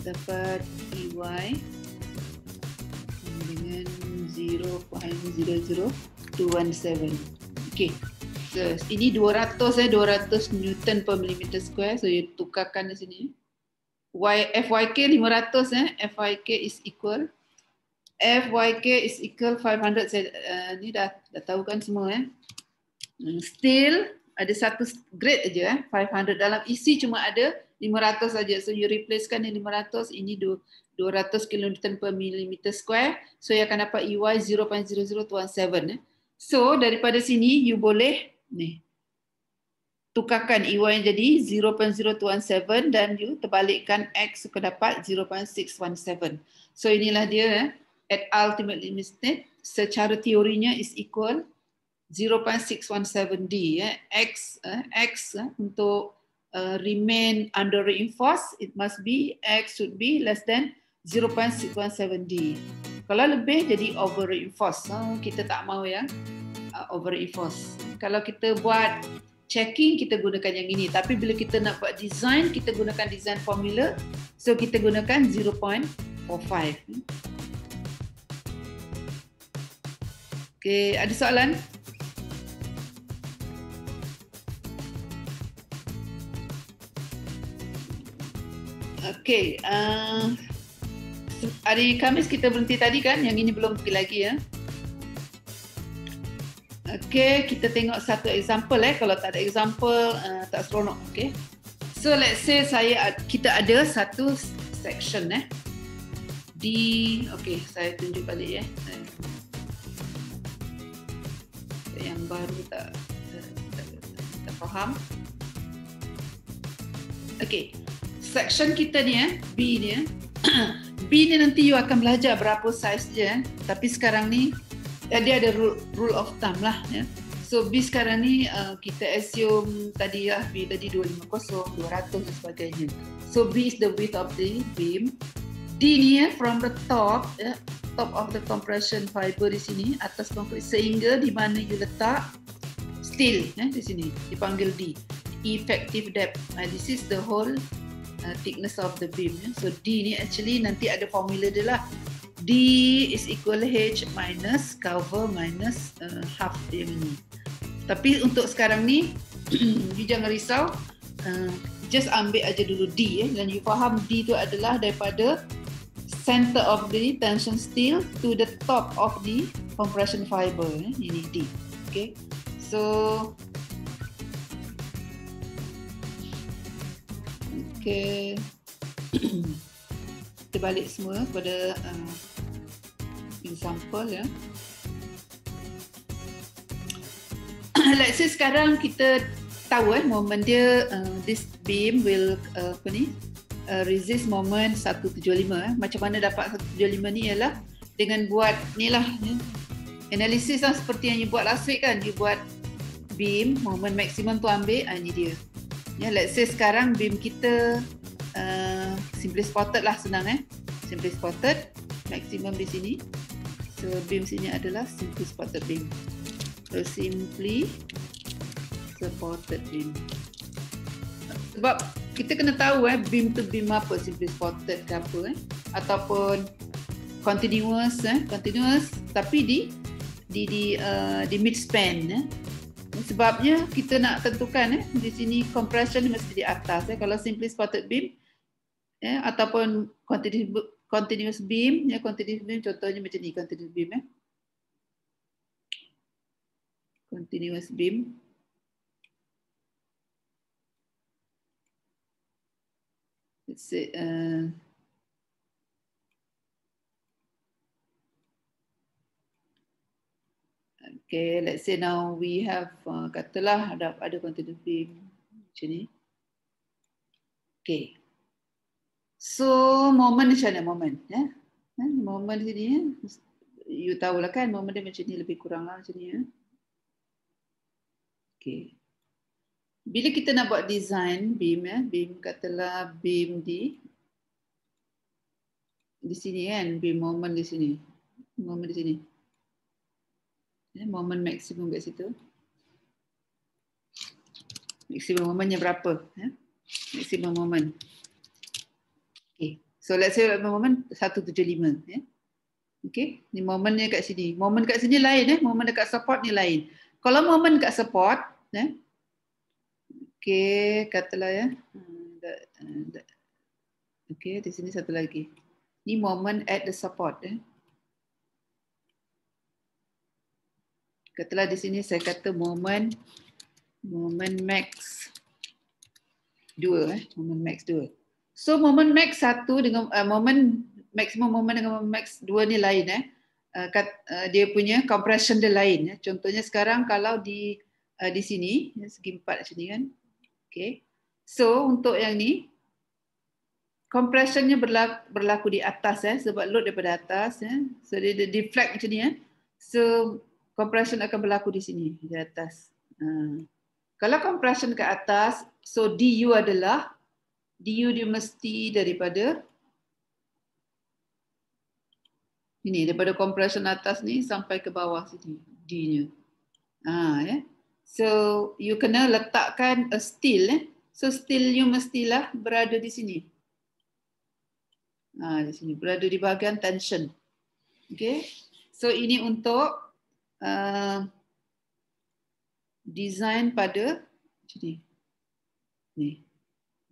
Dapat EY. 0.00217. Okey. So, ini 200 eh 200 Newton per millimeter square. So you tukarkan di sini. Y FYK 500 eh FYK is equal FYK is equal 500 saya uh, ni dah dah tahu kan semua eh. Hmm, still ada satu grade aja eh 500 dalam isi cuma ada 500 saja. So you replacekan ni 500 ini 200 kilonewton per millimeter square. So you akan dapat EY 0.0017 eh. So daripada sini you boleh ni tukarkan EY jadi 0.0217 dan you terbalikkan X suka dapat 0.617. So inilah dia eh, at ultimate limit state secara teorinya is equal 0.617D. Eh. X, X untuk remain under reinforced, it must be X should be less than 0.617D. Kalau lebih jadi over reinforced. So, kita tak mau ya uh, over reinforced. Kalau kita buat checking kita gunakan yang ini tapi bila kita nak buat design kita gunakan design formula so kita gunakan 0.45 Okay, ada soalan? Okay, uh, hari Kamis kita berhenti tadi kan? Yang ini belum pergi lagi ya? Okay, kita tengok satu example eh. Kalau tak ada example, uh, tak seronok. Okay. So let's say saya kita ada satu section eh. Di, okay, saya tunjuk balik eh. Yang baru tak, tak, tak, tak faham. Okay, section kita ni eh, B ni eh. B ni nanti you akan belajar berapa size dia eh. Tapi sekarang ni uh, dia ada rule, rule of thumb lah ya. So B sekarang ni uh, kita assume tadi lah B tadi 250, 200 dan sebagainya. So B is the width of the beam. D ni ya from the top ya, top of the compression fiber di sini atas konkrit sehingga di mana you letak steel ya, di sini dipanggil D. Effective depth. Uh, this is the whole uh, thickness of the beam. Ya. So D ni actually nanti ada formula dia lah. D is equal H minus cover minus uh, half yang ini. Tapi untuk sekarang ni, you jangan risau. Uh, just ambil aja dulu D eh. Dan you faham D tu adalah daripada center of the tension steel to the top of the compression fiber. Eh. Ini D. Okay. So, okay. kita balik semua pada uh, example ya. Let's say sekarang kita tahu eh moment dia uh, this beam will uh, apa ni uh, resist moment 175 eh. Macam mana dapat 175 ni ialah dengan buat ni lah ni. Analisis lah seperti yang you buat last week kan. You buat beam moment maksimum tu ambil ah, ni dia. Ya, let's say sekarang beam kita uh, simply spotted lah senang eh. Simply spotted maksimum di sini. So beam sini adalah simply supported beam. So simply supported beam. Sebab kita kena tahu eh beam tu beam apa simply supported ke apa eh ataupun continuous eh continuous tapi di di di uh, di mid span eh. Sebabnya kita nak tentukan eh di sini compression mesti di atas eh. Kalau simply supported beam eh ataupun continuous continuous beam ya continuous beam contohnya macam ni continuous beam ya continuous beam. Let's say uh, okay let's say now we have uh, katalah ada ada continuous beam macam ni okay So moment macam mana moment ya? Eh? Moment sini ya. You tahu lah kan moment dia macam ni lebih kurang lah macam ni ya. Okay. Bila kita nak buat design beam ya, beam katalah beam di di sini kan, beam moment di sini. Moment di sini. Ya, moment maksimum kat situ. Maksimum momentnya berapa? Ya? Maksimum moment. So let's say moment 175 ya. Okay, ni momennya kat sini. Moment kat sini lain eh, moment dekat support ni lain. Kalau moment kat support, eh. Okay, katalah ya. Okay, di sini satu lagi. Ni moment at the support eh. Katalah di sini saya kata moment moment max 2 eh, moment max 2. So moment max 1 dengan uh, moment maximum moment dengan max 2 ni lain eh. Uh, kat, uh, dia punya compression dia lain eh. Contohnya sekarang kalau di uh, di sini ya, segi empat macam ni kan. Okay. So untuk yang ni compressionnya berlaku, berlaku di atas eh sebab load daripada atas eh. So dia, dia deflect macam ni eh. So compression akan berlaku di sini di atas. Uh. Kalau compression ke atas, so DU adalah DU dia mesti daripada ini daripada compression atas ni sampai ke bawah sini D-nya. Ah ya. So you kena letakkan a steel eh. So steel you mestilah berada di sini. Ah di sini berada di bahagian tension. Okay. So ini untuk uh, design pada jadi ni.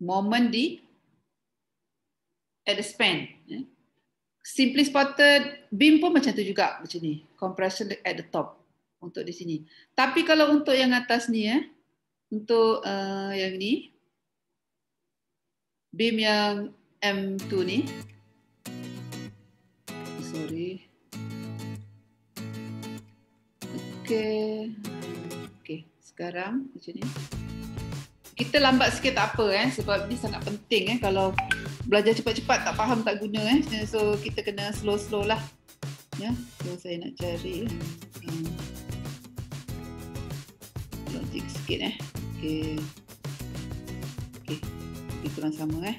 Moment di at the span. Eh simply spotted beam pun macam tu juga macam ni. Compression at the top untuk di sini. Tapi kalau untuk yang atas ni ya untuk uh, yang ni beam yang M2 ni okey okey sekarang macam ni. Kita lambat sikit tak apa eh sebab ni sangat penting eh kalau belajar cepat-cepat tak faham tak guna eh. So kita kena slow-slow lah. Ya so saya nak cari hmm. logik sikit eh. Okey okey okay, kurang sama eh.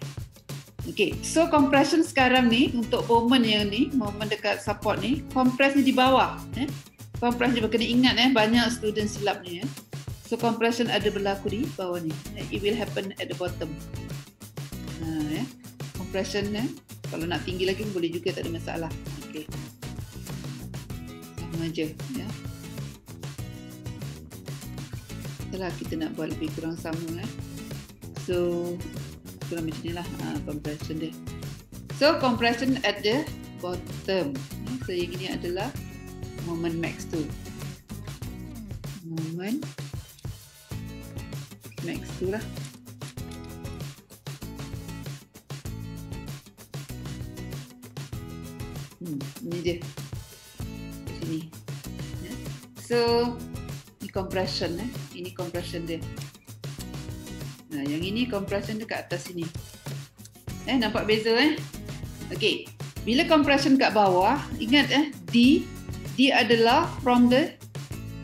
Okey so compression sekarang ni untuk moment yang ni moment dekat support ni compress ni di bawah eh compress ni kena ingat eh banyak student silap ni eh so compression ada berlaku di bawah ni it will happen at the bottom ha eh compression eh. Kalau nak tinggi lagi boleh juga tak ada masalah. Okey. Sama aja ya. Setelah kita nak buat lebih kurang sama eh. So kurang macam inilah ha, compression dia. So compression at the bottom. So yang ini adalah moment max tu. Moment max tu lah. Hmm, ini dia. Sini. Ya. So, ini compression eh. Ini compression dia. Nah, yang ini compression dekat atas sini. Eh, nampak beza eh? Okey. Bila compression kat bawah, ingat eh, D D adalah from the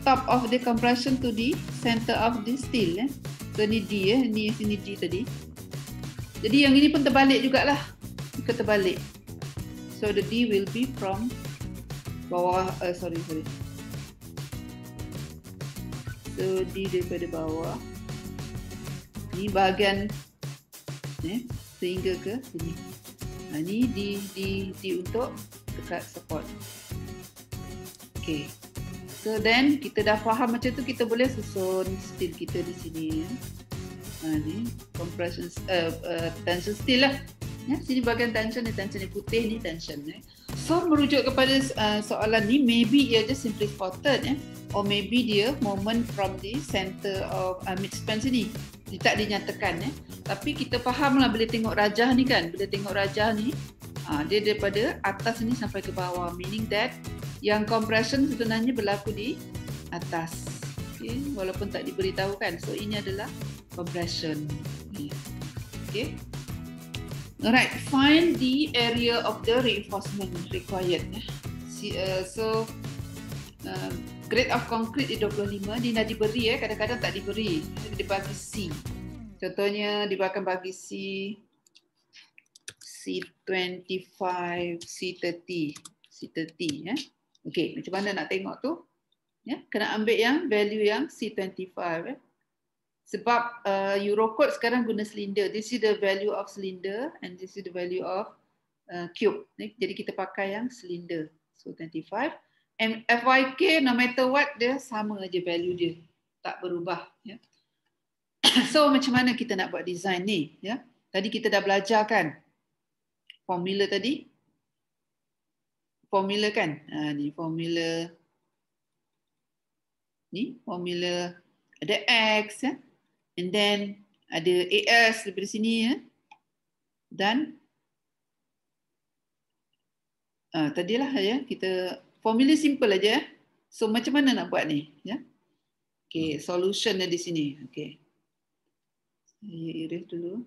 top of the compression to the center of the steel eh. So ni D eh, ni sini D tadi. Jadi yang ini pun terbalik jugalah. Kita terbalik. So the D will be from bawah, uh, sorry, sorry. So D daripada bawah. Ini bahagian eh, sehingga ke sini. Nah, ini D, D, D untuk dekat support. Okay. So then kita dah faham macam tu kita boleh susun steel kita di sini. Nah, ni compression uh, uh, tension steel lah. Ya, sini bahagian tension ni, tension ni putih ni tension ni. So merujuk kepada uh, soalan ni, maybe ia just simply spotted ya. Or maybe dia moment from the center of uh, mid span sini. Dia tak dinyatakan ya. Tapi kita faham lah bila tengok rajah ni kan. Bila tengok rajah ni, uh, dia daripada atas ni sampai ke bawah. Meaning that yang compression sebenarnya berlaku di atas. Okay. Walaupun tak diberitahukan. So ini adalah compression. Okay. Alright, find the area of the reinforcement required. See, uh, so, uh, grade of concrete di 25, dia dah diberi eh, kadang-kadang tak diberi. Dia bagi C. Contohnya, dia akan bagi C C25, C30, C30 ya. Okey, macam mana nak tengok tu? Ya, kena ambil yang value yang C25 eh. Sebab uh, Eurocode sekarang guna silinder. This is the value of cylinder and this is the value of uh, cube. Jadi kita pakai yang cylinder. So 25. And FYK no matter what dia sama aja value dia. Tak berubah. Ya. so macam mana kita nak buat design ni? Ya. Tadi kita dah belajar kan formula tadi. Formula kan? Ha, ni formula. Ni formula ada X. Ya. And then ada AS daripada sini. Ya. Dan uh, tadilah ya kita formula simple aja. So macam mana nak buat ni? Ya. Okay, solution di sini. Okay. Saya erase dulu.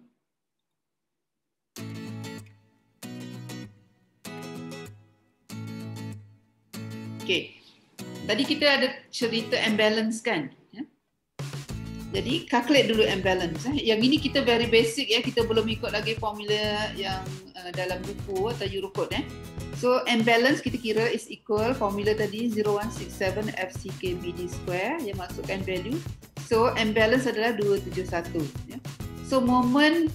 Okay. Tadi kita ada cerita imbalance kan? Jadi calculate dulu imbalance. Eh. Yang ini kita very basic ya. Kita belum ikut lagi formula yang uh, dalam buku atau Eurocode. Eh. So imbalance kita kira is equal formula tadi 0167 FCKBD square yang masukkan value. So imbalance adalah 271. Ya. So moment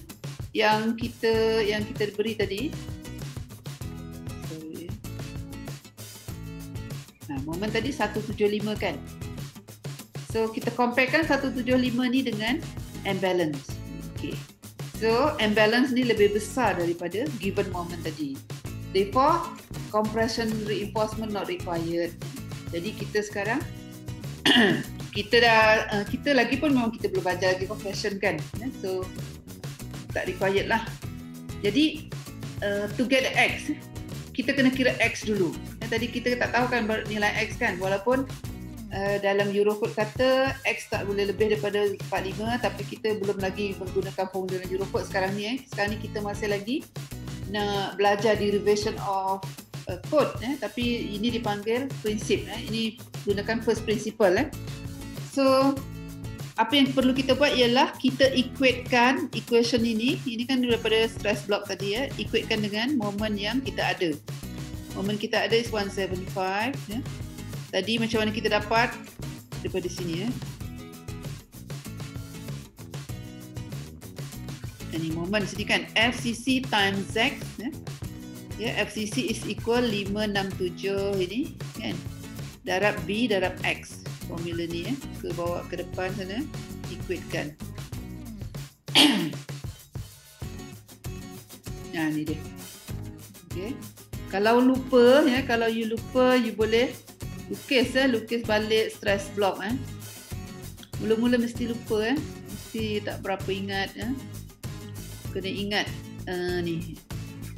yang kita yang kita beri tadi. Moment tadi 175 kan? So kita comparekan 175 ni dengan imbalance. Okay. So imbalance ni lebih besar daripada given moment tadi. Therefore, compression reinforcement not required. Jadi kita sekarang kita dah uh, kita lagi pun memang kita belum belajar lagi compression kan. So tak required lah. Jadi uh, to get the X kita kena kira X dulu. Tadi kita tak tahu kan nilai X kan walaupun Uh, dalam Eurocode kata X tak boleh lebih daripada 45 tapi kita belum lagi menggunakan formula Eurocode sekarang ni eh. Sekarang ni kita masih lagi nak belajar derivation of uh, code eh. tapi ini dipanggil prinsip eh. Ini gunakan first principle eh. So apa yang perlu kita buat ialah kita equatekan equation ini ini kan daripada stress block tadi ya equatekan dengan moment yang kita ada moment kita ada is 175 ya Tadi macam mana kita dapat daripada sini ya. Ini moment sini kan FCC times X ya. Ya FCC is equal 567 ini kan. Darab B darab X formula ni ya. Ke bawa ke depan sana equatekan. Nah ni dia. Okay. Kalau lupa ya, kalau you lupa you boleh lukis eh lukis balik stress block eh mula-mula mesti lupa eh mesti tak berapa ingat eh kena ingat uh, ni.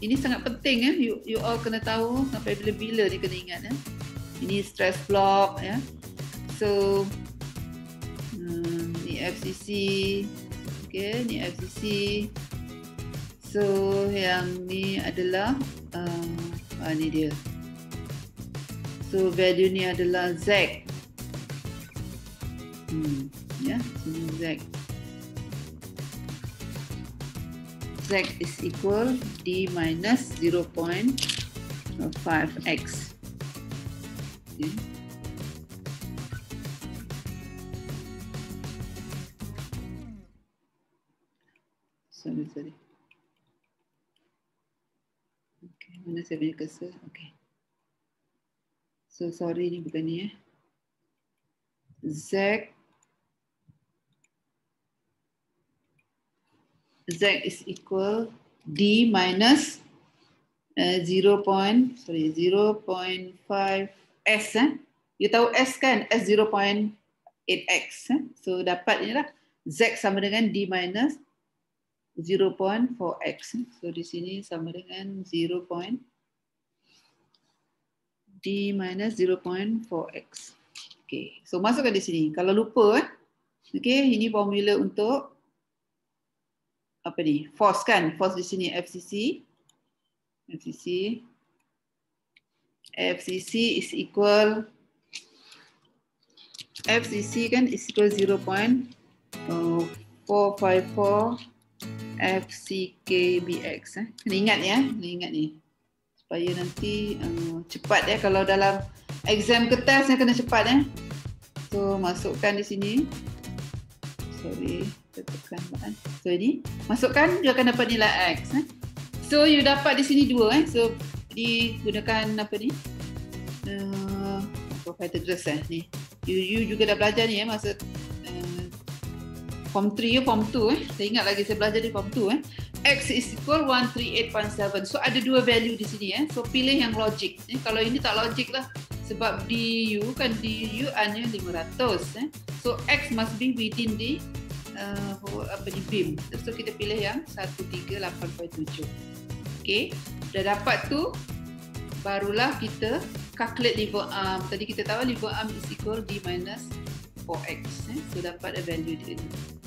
Ini sangat penting eh you, you all kena tahu sampai bila-bila ni kena ingat eh ini stress block ya. So hmm, ni FCC okay ni FCC so yang ni adalah uh, ah, ni dia So value ni adalah Z. Hmm, ya, sini Z. Z is equal D minus 0.5x. Okay. Sorry, sorry. Okay, mana saya punya cursor? Okay. So sorry ni bukan ni eh. Z Z is equal D minus uh, 0. Point, sorry 0.5 S eh. You tahu S kan? S 0.8x eh. So dapat ni lah Z sama dengan D minus 0.4x. Eh. So di sini sama dengan 0.4 D minus 0.4x. Okay, so masukkan di sini. Kalau lupa, eh, okay, ini formula untuk apa ni? Force kan? Force di sini FCC. FCC. FCC is equal FCC kan is equal 0.454 FCKBX. Eh. Kena ingat ya, kena ingat ni supaya nanti uh, cepat ya kalau dalam exam kertas yang kena cepat ya. So masukkan di sini. Sorry, tekan button. So ini masukkan dia akan dapat nilai x. Eh. So you dapat di sini dua eh. So digunakan apa ni? Uh, Pythagoras eh ni. You, you juga dah belajar ni eh masa form 3 ke form 2 eh. Saya ingat lagi saya belajar di form 2 eh. X is equal 138.7. So ada dua value di sini eh. So pilih yang logik. Eh. Kalau ini tak logik lah. Sebab du kan du hanya 500 eh. So X must be within the uh, apa ni beam. So kita pilih yang 138.7. Okay. Dah dapat tu barulah kita calculate liver arm. Tadi kita tahu liver arm is equal D minus 4X. Eh. So dapat a value dia ni.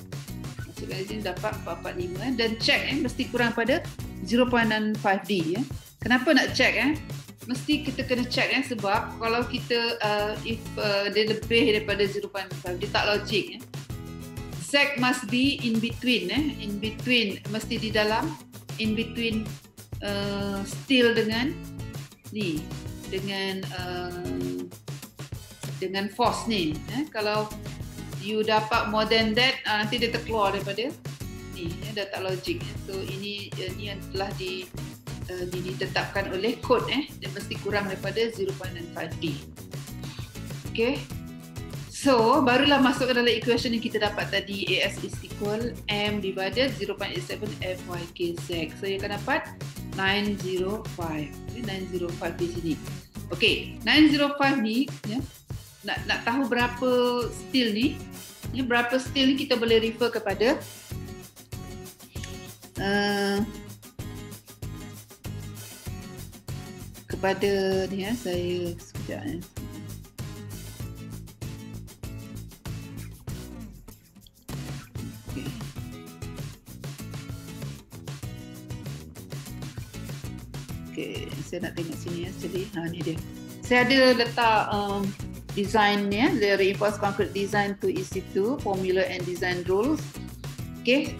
Di sini dapat 445 eh. dan check eh mesti kurang pada 0.95D eh. Kenapa nak check eh? Mesti kita kena check eh sebab kalau kita uh, if uh, dia lebih daripada 0.5 dia tak logik eh. Z must be in between eh in between mesti di dalam in between uh, still dengan ni dengan uh, dengan force ni eh kalau you dapat more than that uh, nanti dia terkeluar daripada ni ya dah tak logik eh. so ini uh, ni yang telah di uh, ditetapkan oleh kod eh dia mesti kurang daripada 0.5D okey So, barulah masuk ke dalam equation yang kita dapat tadi AS is equal M divided 0.87 FYKZ. So, ia akan dapat 905. 905 di sini. Okay, 905 ni, ya, nak, nak tahu berapa steel ni, ya, berapa steel ni kita boleh refer kepada uh, kepada ni ya, saya sekejap ya. Okay, saya nak tengok sini ya. Jadi, ha ni dia. Saya ada letak um, design ni ya, the reinforced concrete design to EC2, formula and design rules. Okay,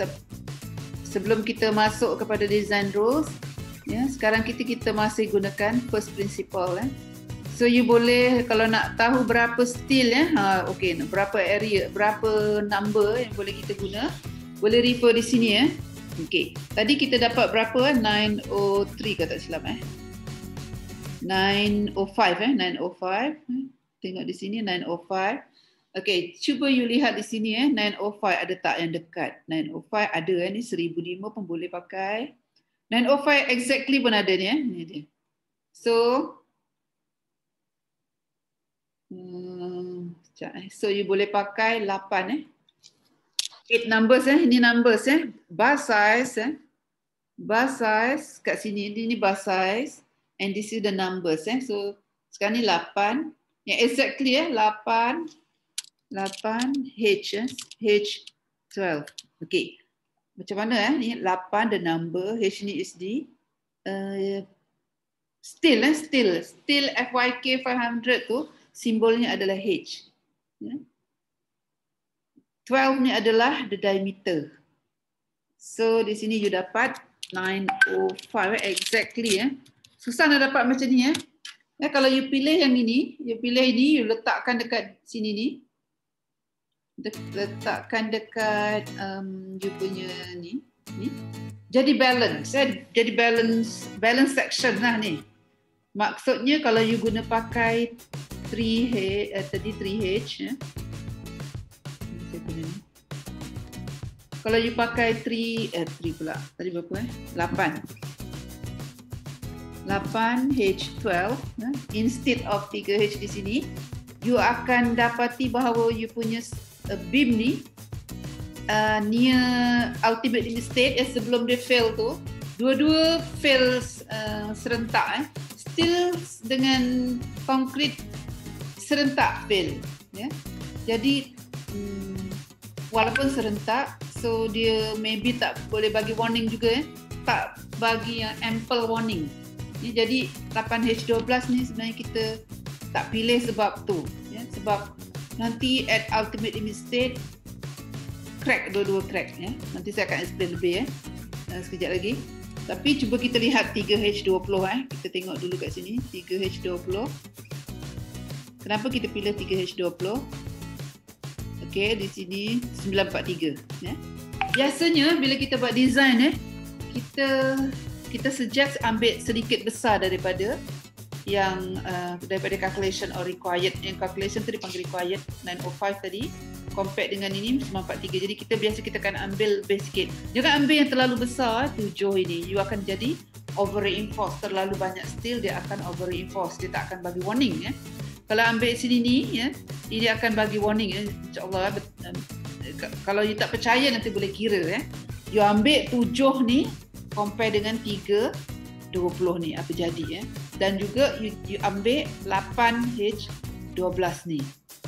sebelum kita masuk kepada design rules, ya, sekarang kita kita masih gunakan first principle eh. So you boleh kalau nak tahu berapa steel ya, ha okey, berapa area, berapa number yang boleh kita guna, boleh refer di sini ya. Okey. Tadi kita dapat berapa? 903 kata silap eh. 905 eh, 905. Tengok di sini 905. Okey, cuba you lihat di sini eh, 905 ada tak yang dekat? 905 ada eh, ni 1005 pun boleh pakai. 905 exactly pun ada ni eh. Ni dia. So hmm, eh. So you boleh pakai 8 eh eight numbers eh ini numbers eh bar size eh bar size kat sini ini, ini bar size and this is the numbers eh so sekarang ni 8 yang exactly eh 8 8 H eh H 12 okey macam mana eh ni 8 the number H ni is the uh, still eh still still FYK 500 tu simbolnya adalah H yeah. 12 ni adalah the diameter. So di sini you dapat 905 exactly eh. Susah nak dapat macam ni eh. Ya, kalau you pilih yang ini, you pilih ini, you letakkan dekat sini ni. Letakkan dekat um, you punya ni. ni. Jadi balance. Eh. Jadi balance balance section lah ni. Maksudnya kalau you guna pakai 3H, eh, tadi 3H, eh, kalau you pakai 3 eh 3 pula. Tadi berapa eh? 8. 8H12 eh? instead of 3H di sini, you akan dapati bahawa you punya uh, beam ni uh, near ultimate limit state eh, sebelum dia fail tu, dua-dua fail uh, serentak eh. Still dengan concrete serentak fail. Yeah? Jadi hmm, walaupun serentak so dia maybe tak boleh bagi warning juga eh tak bagi yang ample warning ni jadi 8H12 ni sebenarnya kita tak pilih sebab tu ya. Sebab nanti at ultimate limit state crack dua-dua crack ya. Nanti saya akan explain lebih eh uh, sekejap lagi. Tapi cuba kita lihat 3H20 eh. Kita tengok dulu kat sini 3H20 kenapa kita pilih 3H20 Okey, di sini 943 ya. Biasanya bila kita buat design eh, kita kita suggest ambil sedikit besar daripada yang uh, daripada calculation or required. Yang calculation tu dipanggil required 905 tadi. Compare dengan ini 943 jadi kita biasa kita akan ambil base sikit. Jangan ambil yang terlalu besar 7 ini. You akan jadi over reinforce terlalu banyak steel dia akan over reinforce dia tak akan bagi warning ya. Kalau ambil sini ni ya ini akan bagi warning ya. Insyaallah um, kalau you tak percaya nanti boleh kira ya. You ambil 7 ni compare dengan 3 20 ni apa jadi ya dan juga you, you ambil 8H12 ni.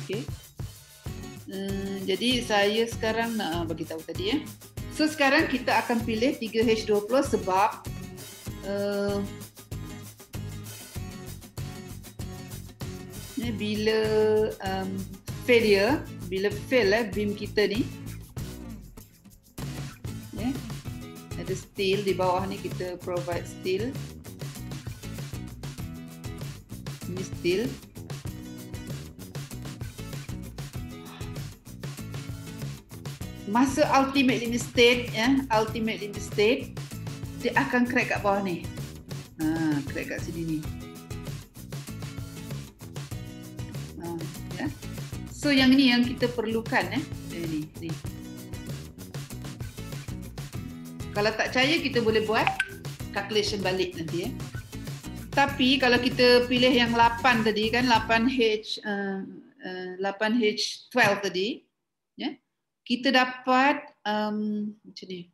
Okey. Hmm, jadi saya sekarang nak uh, bagi tahu tadi ya. So sekarang kita akan pilih 3H20 sebab uh, ni bila um, failure, bila fail eh beam kita ni. Ya. Ada steel di bawah ni kita provide steel. Ini still masa ultimate limit state ya ultimate limit state dia akan crack kat bawah ni. Ha crack kat sini ni. Ha ya. So yang ni yang kita perlukan eh ni ni kalau tak percaya kita boleh buat calculation balik nanti ya tapi kalau kita pilih yang 8 tadi kan 8H uh, uh, 8H12 tadi ya. Kita dapat um, macam ni.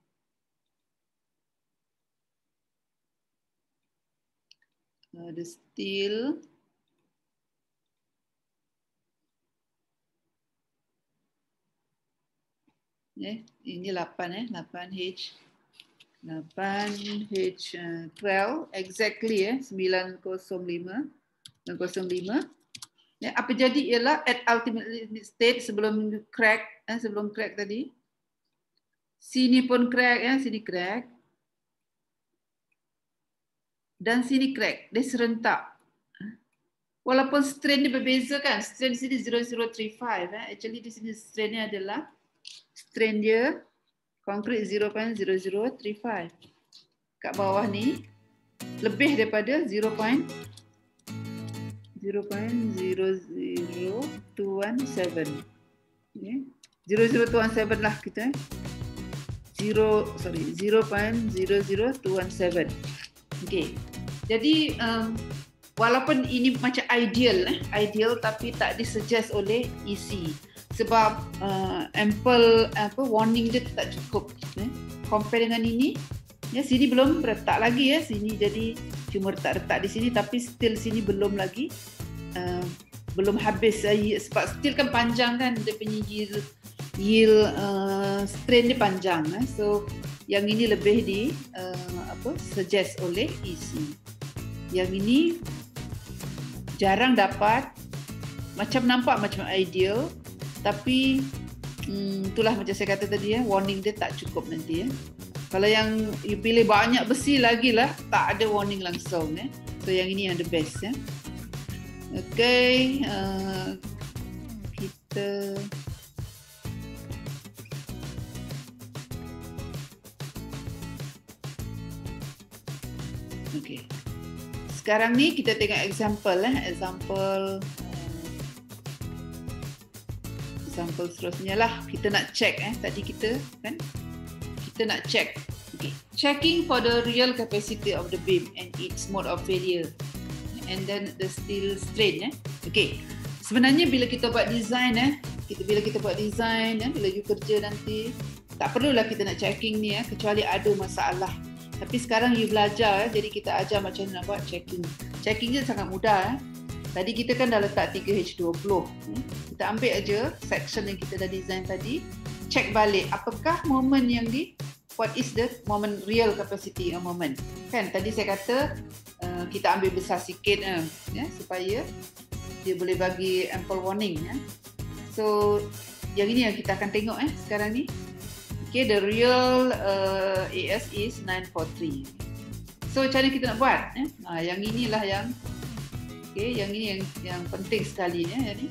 Uh, the steel Ya, ini 8 eh, 8H 8H12 exactly eh 905 905 ya apa jadi ialah at ultimate limit state sebelum crack eh sebelum crack tadi? Sini pun crack ya sini crack. Dan sini crack dia serentak. Walaupun strain dia berbeza kan strain sini 0035 eh. Actually di sini strain dia adalah strain dia konkrit 0.0035. Kat bawah ni lebih daripada 0.0017. Okay. 0.0017 lah kita. 0 sorry 0.00217. Okay. Jadi um, walaupun ini macam ideal eh, ideal tapi tak disuggest oleh EC sebab uh, ample apa warning dia tak cukup eh. compare dengan ini ya sini belum retak lagi ya sini jadi cuma retak-retak di sini tapi still sini belum lagi uh, belum habis uh, sebab still kan panjang kan dia punya yield yield uh, strain dia panjang eh. so yang ini lebih di uh, apa suggest oleh EC yang ini jarang dapat macam nampak macam ideal tapi hmm, itulah macam saya kata tadi ya warning dia tak cukup nanti ya. Kalau yang you pilih banyak besi lagi lah tak ada warning langsung ya. So yang ini yang the best ya. Okay uh, kita Okay. Sekarang ni kita tengok example eh, example example seterusnya lah. Kita nak check eh tadi kita kan? Kita nak check. Okay. Checking for the real capacity of the beam and its mode of failure. And then the steel strain eh? Okay. Sebenarnya bila kita buat design eh kita bila kita buat design eh bila you kerja nanti tak perlulah kita nak checking ni eh kecuali ada masalah. Tapi sekarang you belajar eh jadi kita ajar macam mana nak buat checking. Checking je sangat mudah eh Tadi kita kan dah letak 3H20. Hmm. Kita ambil aja section yang kita dah design tadi. Check balik apakah moment yang di what is the moment real capacity of moment. Kan tadi saya kata uh, kita ambil besar sikit uh, ya supaya dia boleh bagi ample warning ya. So yang ini yang kita akan tengok eh sekarang ni. Okay, the real uh, AS is 943. So macam mana kita nak buat? Eh? Ha, yang inilah yang Okey, yang ini yang yang penting sekali ya, yang ni.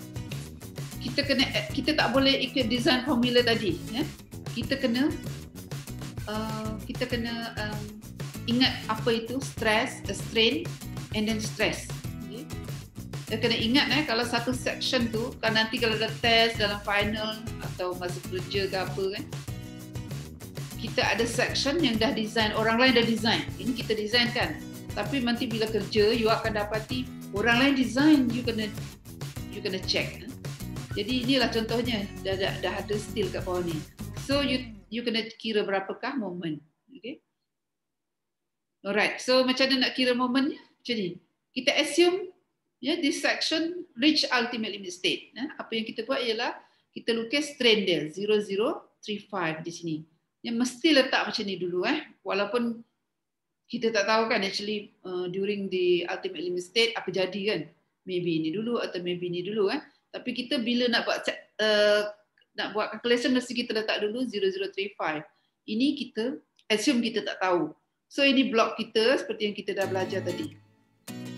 Kita kena kita tak boleh ikut design formula tadi, ya. Kita kena uh, kita kena um, ingat apa itu stress, strain and then stress. Okay. Dia kena ingat eh kalau satu section tu kan nanti kalau ada test dalam final atau masa kerja ke apa kan kita ada section yang dah design, orang lain dah design. Ini kita design kan. Tapi nanti bila kerja you akan dapati orang lain design you kena you kena check. Eh. Jadi inilah contohnya dah, dah, dah ada still kat bawah ni. So you you kena kira berapakah moment. Okay. Alright, so macam mana nak kira momennya? Macam ni. Kita assume ya, yeah, this section reach ultimate limit state. Ya. Apa yang kita buat ialah kita lukis trend dia 0035 di sini. Yang mesti letak macam ni dulu eh. Walaupun kita tak tahu kan actually uh, during the ultimate limit state apa jadi kan. Maybe ini dulu atau maybe ini dulu eh. Tapi kita bila nak buat uh, nak buat calculation mesti kita letak dulu 0035. Ini kita assume kita tak tahu. So ini blok kita seperti yang kita dah belajar tadi.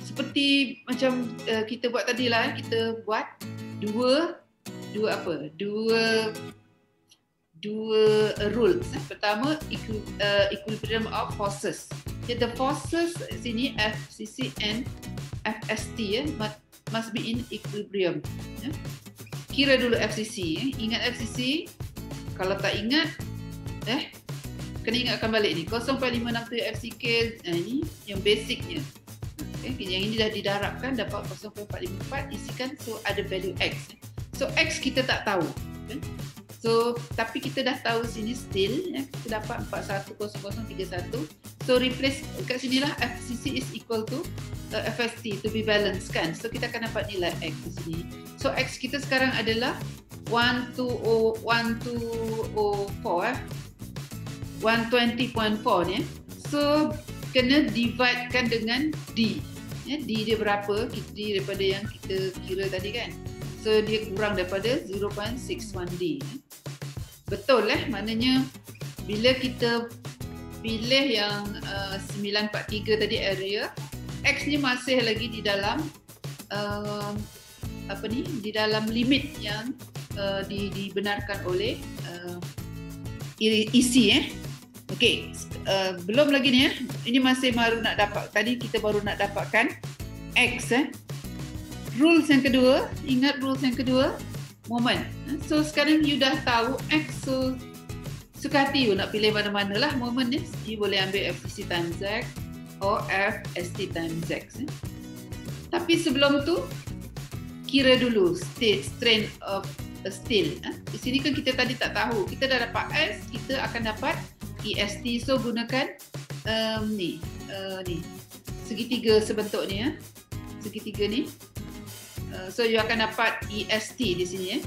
Seperti macam uh, kita buat tadi lah, kita buat dua dua apa? Dua dua rules. Pertama equi, uh, equilibrium of forces. Jadi the forces sini FCC and FST ya must be in equilibrium. Ya. Kira dulu FCC. Ya. Ingat FCC? Kalau tak ingat, eh kena ingatkan balik ni 0.563 FCK eh, ni yang basicnya okay. yang ini dah didarabkan dapat 0.454 isikan so ada value X so X kita tak tahu okay. So tapi kita dah tahu sini still ya, kita dapat 410031 so replace kat sini lah FCC is equal to uh, FST to be balanced kan so kita akan dapat nilai X di sini so X kita sekarang adalah 1204 eh 120.4 ni. So kena dividekan dengan D. Ya, D dia berapa? D daripada yang kita kira tadi kan. So dia kurang daripada 0.61D. Betul lah maknanya bila kita pilih yang uh, 943 tadi area X ni masih lagi di dalam uh, apa ni di dalam limit yang uh, di, dibenarkan oleh uh, isi eh Okey, uh, belum lagi ni ya. Ini masih baru nak dapat. Tadi kita baru nak dapatkan X eh. Rules yang kedua, ingat rules yang kedua, moment. So sekarang you dah tahu X so suka hati you nak pilih mana-mana lah moment ni. You boleh ambil FTC times X or FST times X. Eh. Tapi sebelum tu, kira dulu state, strength of a steel. Eh. Di sini kan kita tadi tak tahu. Kita dah dapat S, kita akan dapat EST so gunakan um, ni uh, ni segitiga sebentuk ni ya segitiga ni uh, so you akan dapat EST di sini ya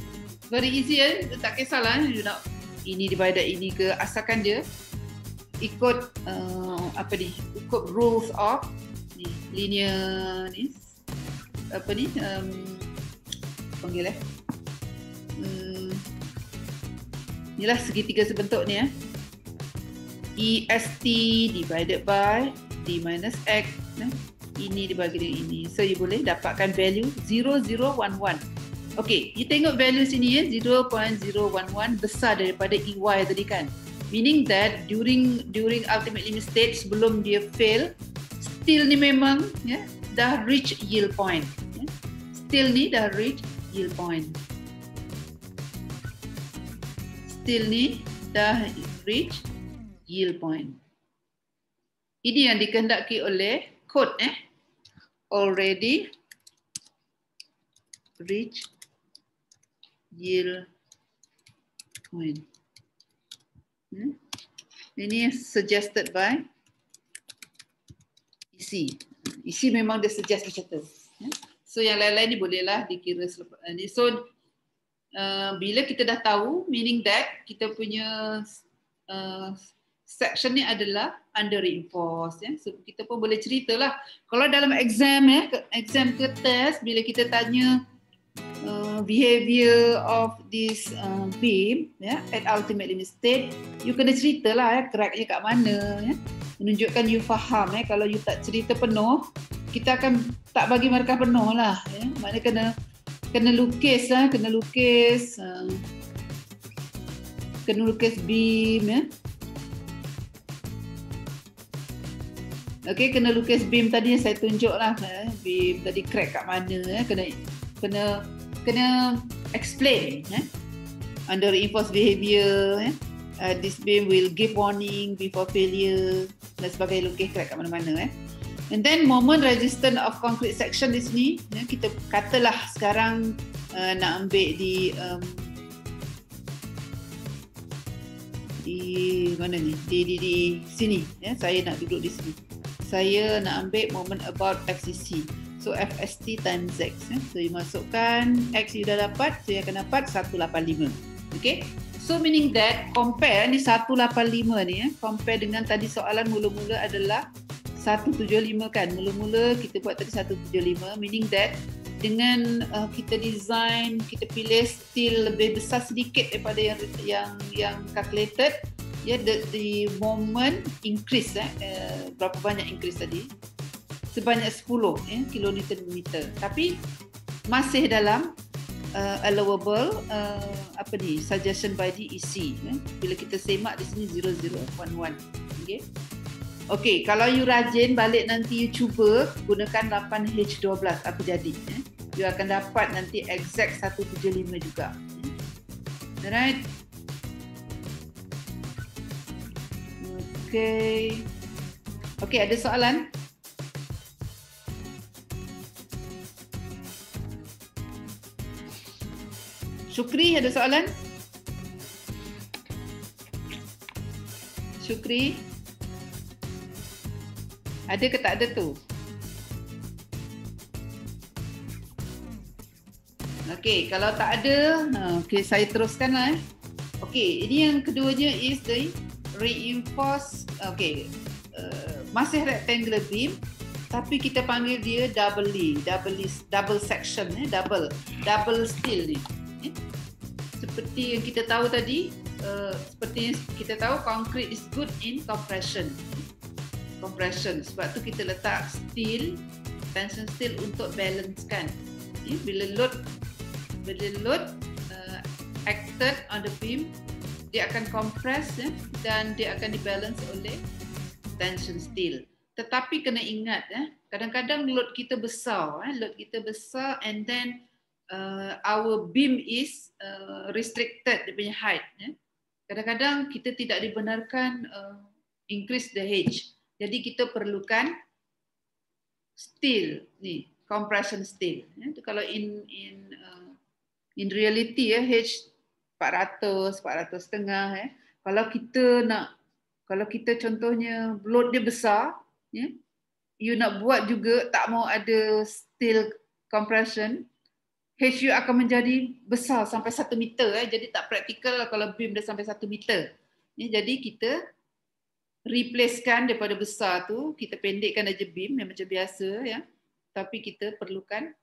very easy ya tak kisahlah you nak ini divided ini ke asalkan dia ikut uh, apa ni ikut rules of ni linear ni apa ni um, panggil eh hmm, inilah segitiga sebentuk ni ya EST divided by D minus X. Eh? Ini dibagi dengan ini. So, you boleh dapatkan value 0011. Okay, you tengok value sini ya, 0.011 besar daripada EY tadi kan. Meaning that during during ultimate limit state sebelum dia fail, still ni memang ya, dah reach yield point. Ya. Still ni dah reach yield point. Still ni dah reach yield point. Ini yang dikehendaki oleh code eh already reach yield point. Hmm? Ini suggested by isi. Isi memang dia suggest macam tu. Hmm? So yang lain-lain ni bolehlah dikira selepas ni. So uh, bila kita dah tahu meaning that kita punya uh, section ni adalah under reinforce ya. So kita pun boleh ceritalah kalau dalam exam ya, exam ke test bila kita tanya uh, behavior of this uh, beam ya at ultimate limit state, you kena ceritalah ya cracknya kat mana ya. Menunjukkan you faham ya kalau you tak cerita penuh, kita akan tak bagi markah penuh lah ya. Maknanya kena kena lukis lah, kena lukis uh, kena lukis beam ya Okay, kena lukis beam tadi yang saya tunjuk lah. Eh. Beam tadi crack kat mana. Eh. Kena kena kena explain. Eh. Under reinforced behavior. Eh. Uh, this beam will give warning before failure dan sebagainya lukis kat mana-mana. Eh. And then moment resistant of concrete section di sini. Eh. Kita katalah sekarang uh, nak ambil di um, di mana ni di di di sini ya saya nak duduk di sini saya nak ambil moment about XCC so FST times X ya. so you masukkan X you dah dapat so you akan dapat 185 okay so meaning that compare ni 185 ni ya. Compare dengan tadi soalan mula-mula adalah 175 kan? Mula-mula kita buat tadi 175 meaning that dengan uh, kita design kita pilih steel lebih besar sedikit daripada yang yang yang calculated ya yeah, the, the moment increase eh uh, berapa banyak increase tadi sebanyak 10 eh kilonewton meter tapi masih dalam uh, allowable uh, apa ni suggestion by the EC eh? bila kita semak di sini 0011 okey Okey, kalau you rajin balik nanti you cuba gunakan 8H12 apa jadi? Eh? You akan dapat nanti exact 175 juga. Alright. Okey. Okey, ada soalan? Syukri ada soalan? Syukri? Ada ke tak ada tu? Okey, kalau tak ada, okey saya teruskanlah eh. Okey, ini yang keduanya is the reinforce okey. Uh, masih rectangular beam tapi kita panggil dia double E, double E, double section eh, double double steel ni. Eh? Seperti yang kita tahu tadi, uh, seperti yang kita tahu concrete is good in compression. Compression. Sebab tu kita letak steel tension steel untuk balancekan ya, bila load bila load uh, acted on the beam dia akan compress ya, dan dia akan dibalance oleh tension steel. Tetapi kena ingat ya, kadang-kadang load kita besar eh, load kita besar and then uh, our beam is uh, restricted dia punya height ya. kadang-kadang kita tidak dibenarkan uh, increase the H jadi kita perlukan steel ni, compression steel. Ya, kalau in in uh, in reality ya H 400, 400 setengah ya. Kalau kita nak kalau kita contohnya load dia besar, ya. You nak buat juga tak mau ada steel compression, HU akan menjadi besar sampai 1 meter eh. Jadi tak praktikal kalau beam dia sampai 1 meter. Ya, jadi kita replacekan daripada besar tu kita pendekkan aja beam yang macam biasa ya. Tapi kita perlukan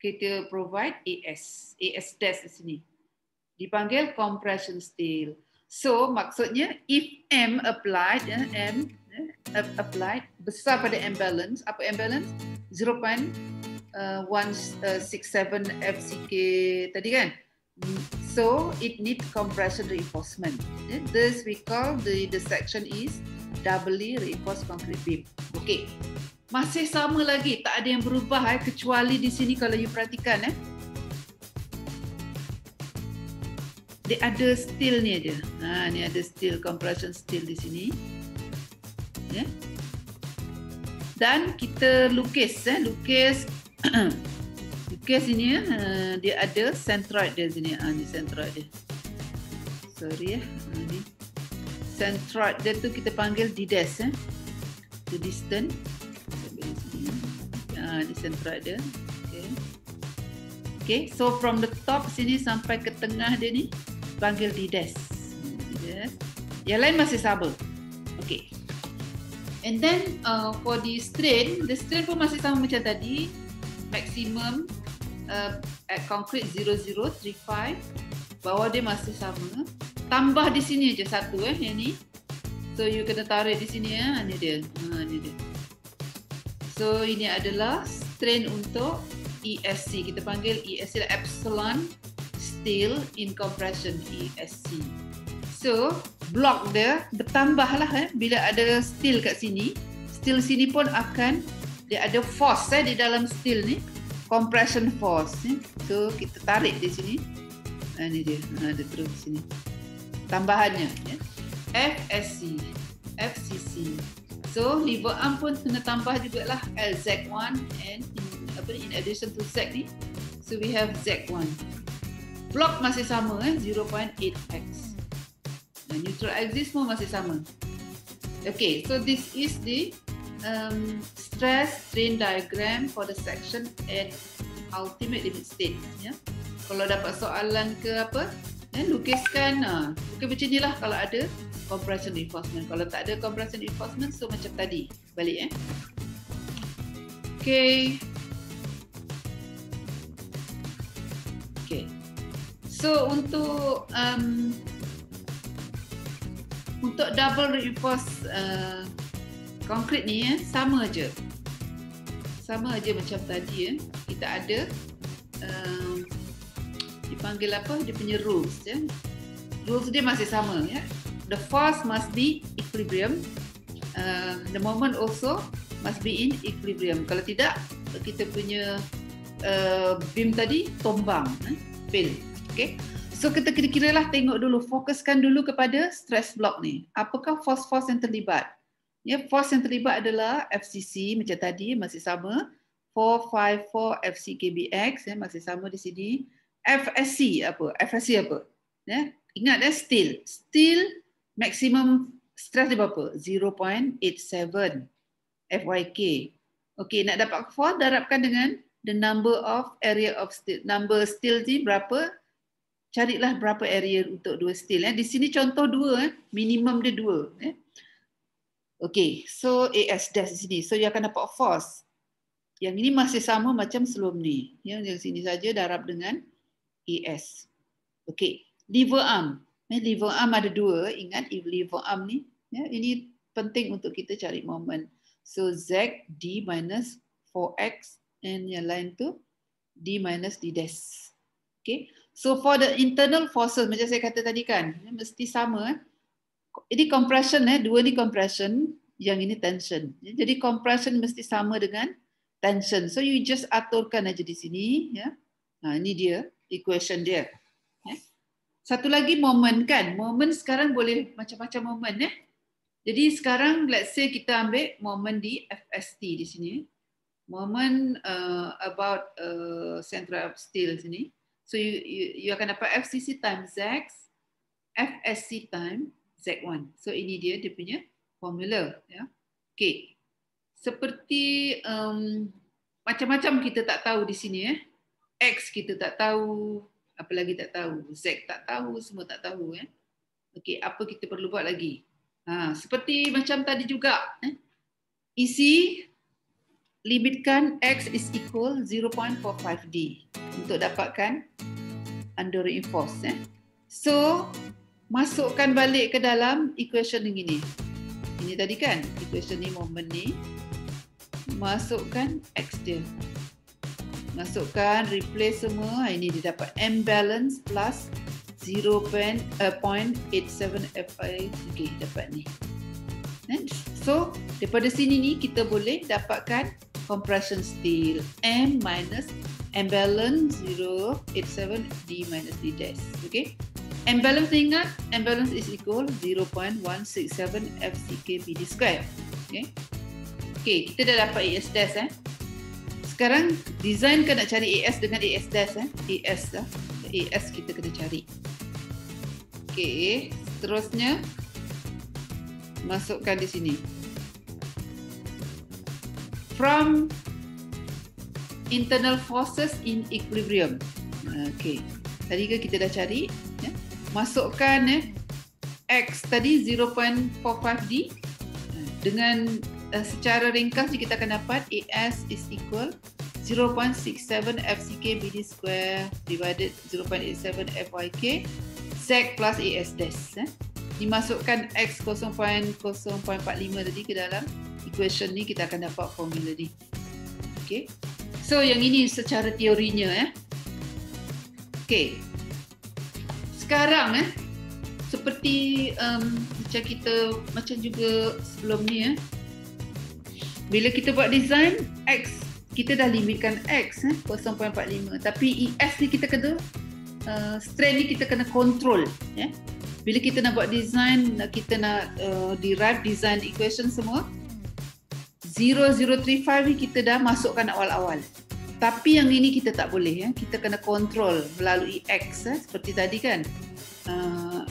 kita provide AS AS test di sini. Dipanggil compression steel. So maksudnya if M applied ya, M ya, applied besar pada M balance apa M balance? 0.167 uh, FCK tadi kan so it need compression reinforcement this we call the the section is doubly reinforced concrete beam. Okey. Masih sama lagi, tak ada yang berubah eh kecuali di sini kalau you perhatikan eh. Dia ada steel ni aja. Ha ni ada steel compression steel di sini. Ya. Yeah. Dan kita lukis eh lukis lukis ini eh uh, dia ada centroid dia sini. Ah ni centroid dia. Sorry eh. Ha, ni centroid dia tu kita panggil dides eh. The distance. Ah, di centroid dia. Okay. okay. So from the top sini sampai ke tengah dia ni panggil dides. Yes. Yang lain masih sama. Okay. And then uh, for the strain, the strain pun masih sama macam tadi. Maximum uh, at concrete 0035. Bawah dia masih sama tambah di sini aja satu eh yang ni. So you kena tarik di sini ya. Ha, ni dia. Ha ni dia. So ini adalah strain untuk ESC. Kita panggil ESC lah epsilon steel in compression ESC. So block dia bertambah lah eh bila ada steel kat sini. steel sini pun akan dia ada force eh, di dalam steel ni compression force ni. So kita tarik di sini. Ha, ni dia. Ha, dia terus sini. Tambahannya ya. FSC, FCC. So lever arm pun kena tambah jugalah LZ1 and in, apa in addition to Z ni. So we have Z1. Block masih sama eh 0.8x. Dan neutral axis pun masih sama. Okay, so this is the um, stress strain diagram for the section at ultimate limit state. Ya. Kalau dapat soalan ke apa, eh, lukiskan. Uh, lukis macam ni lah kalau ada compression reinforcement. Kalau tak ada compression reinforcement, so macam tadi. Balik eh. Okay. Okay. So untuk um, untuk double reinforce uh, konkrit ni ya, sama aja. Sama aja macam tadi ya. Kita ada um, dipanggil apa? Dia punya rules ya. Rules dia masih sama ya. The force must be equilibrium. Uh, the moment also must be in equilibrium. Kalau tidak, kita punya uh, beam tadi tombang, eh? fail. Okay. So kita kira-kira lah tengok dulu, fokuskan dulu kepada stress block ni. Apakah force-force yang terlibat? Ya, force yang terlibat adalah FCC macam tadi masih sama 454 FCKBX ya masih sama di sini. FSC apa? FSC apa? Ya, ingat ya steel. Steel maximum stress dia berapa? 0.87 FYK. Okey, nak dapat force darabkan dengan the number of area of steel. Number steel ni berapa? Carilah berapa area untuk dua steel. Ya. Di sini contoh dua, eh. minimum dia dua. Eh. Okay, so AS dash di sini. So, dia akan dapat force. Yang ini masih sama macam sebelum ni. Ya, yang sini saja darab dengan AS. Okay, lever arm. Eh, lever arm ada dua. Ingat, if lever arm ni. Ya, ini penting untuk kita cari moment. So, Z, D minus 4X. And yang lain tu, D minus D dash. Okay, so for the internal forces, macam saya kata tadi kan, mesti sama. Eh? Ini compression eh dua ni compression yang ini tension. Jadi compression mesti sama dengan tension. So you just aturkan aja di sini ya. Nah ini dia equation dia ya. satu lagi moment kan. Moment sekarang boleh macam-macam moment ya jadi sekarang let's say kita ambil moment di FST di sini. Moment uh, about uh, central of steel sini. So you, you you akan dapat FCC times X FSC time Z1. So ini dia dia punya formula ya. Okey. Seperti um, macam-macam kita tak tahu di sini ya. X kita tak tahu, apa lagi tak tahu, Z tak tahu, semua tak tahu ya. Okey, apa kita perlu buat lagi? Ha, seperti macam tadi juga eh. Isi limitkan X is equal 0.45D untuk dapatkan under reinforce eh. So masukkan balik ke dalam equation yang ini. Ini tadi kan, equation ni moment ni. Masukkan X dia. Masukkan, replace semua. Ini dia dapat M balance plus 0.87 FI. Okay, dapat ni. So, daripada sini ni kita boleh dapatkan compression steel M minus M balance 0.87 D minus D dash. Okay. Imbalance ingat, imbalance is equal 0.167 FCKBD square. Okay. Okay, kita dah dapat AS dash eh. Sekarang design nak cari AS dengan AS dash eh. AS lah. AS kita kena cari. Okay, seterusnya masukkan di sini. From internal forces in equilibrium. Okay, tadi kan kita dah cari masukkan eh, X tadi 0.45D dengan uh, secara ringkas kita akan dapat AS is equal 0.67 FCK BD square divided 0.87 FYK SEC plus AS dash eh. dimasukkan X 0.045 tadi ke dalam equation ni kita akan dapat formula ni okay. so yang ini secara teorinya eh. okay sekarang eh seperti um, macam kita macam juga sebelum ni eh Bila kita buat design X kita dah limitkan X eh 0.45 tapi ES ni kita kena uh, strain ni kita kena control ya. Yeah? Bila kita nak buat design kita nak uh, derive design equation semua 0035 ni kita dah masukkan awal-awal. Tapi yang ini kita tak boleh ya. Kita kena control melalui X eh. seperti tadi kan. Uh,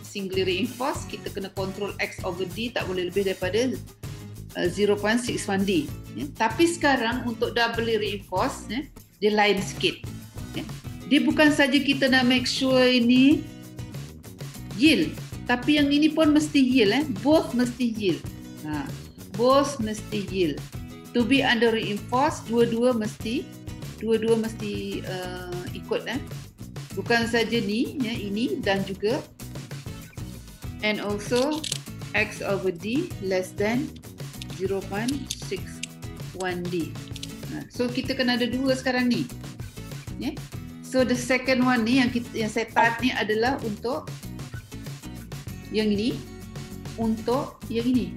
singly reinforce kita kena control X over D tak boleh lebih daripada uh, 0.61D. Ya. Tapi sekarang untuk doubly reinforce ya, dia lain sikit. Ya. Dia bukan saja kita nak make sure ini yield tapi yang ini pun mesti yield eh. Both mesti yield. Ha. Both mesti yield to be under reinforced dua-dua mesti dua-dua mesti uh, ikut eh. Bukan saja ni ya ini dan juga. And also x over d less than 0.61d nah, so kita kena ada dua sekarang ni ya. Yeah? so the second one ni yang kita yang saya type ni adalah untuk yang ini untuk yang ini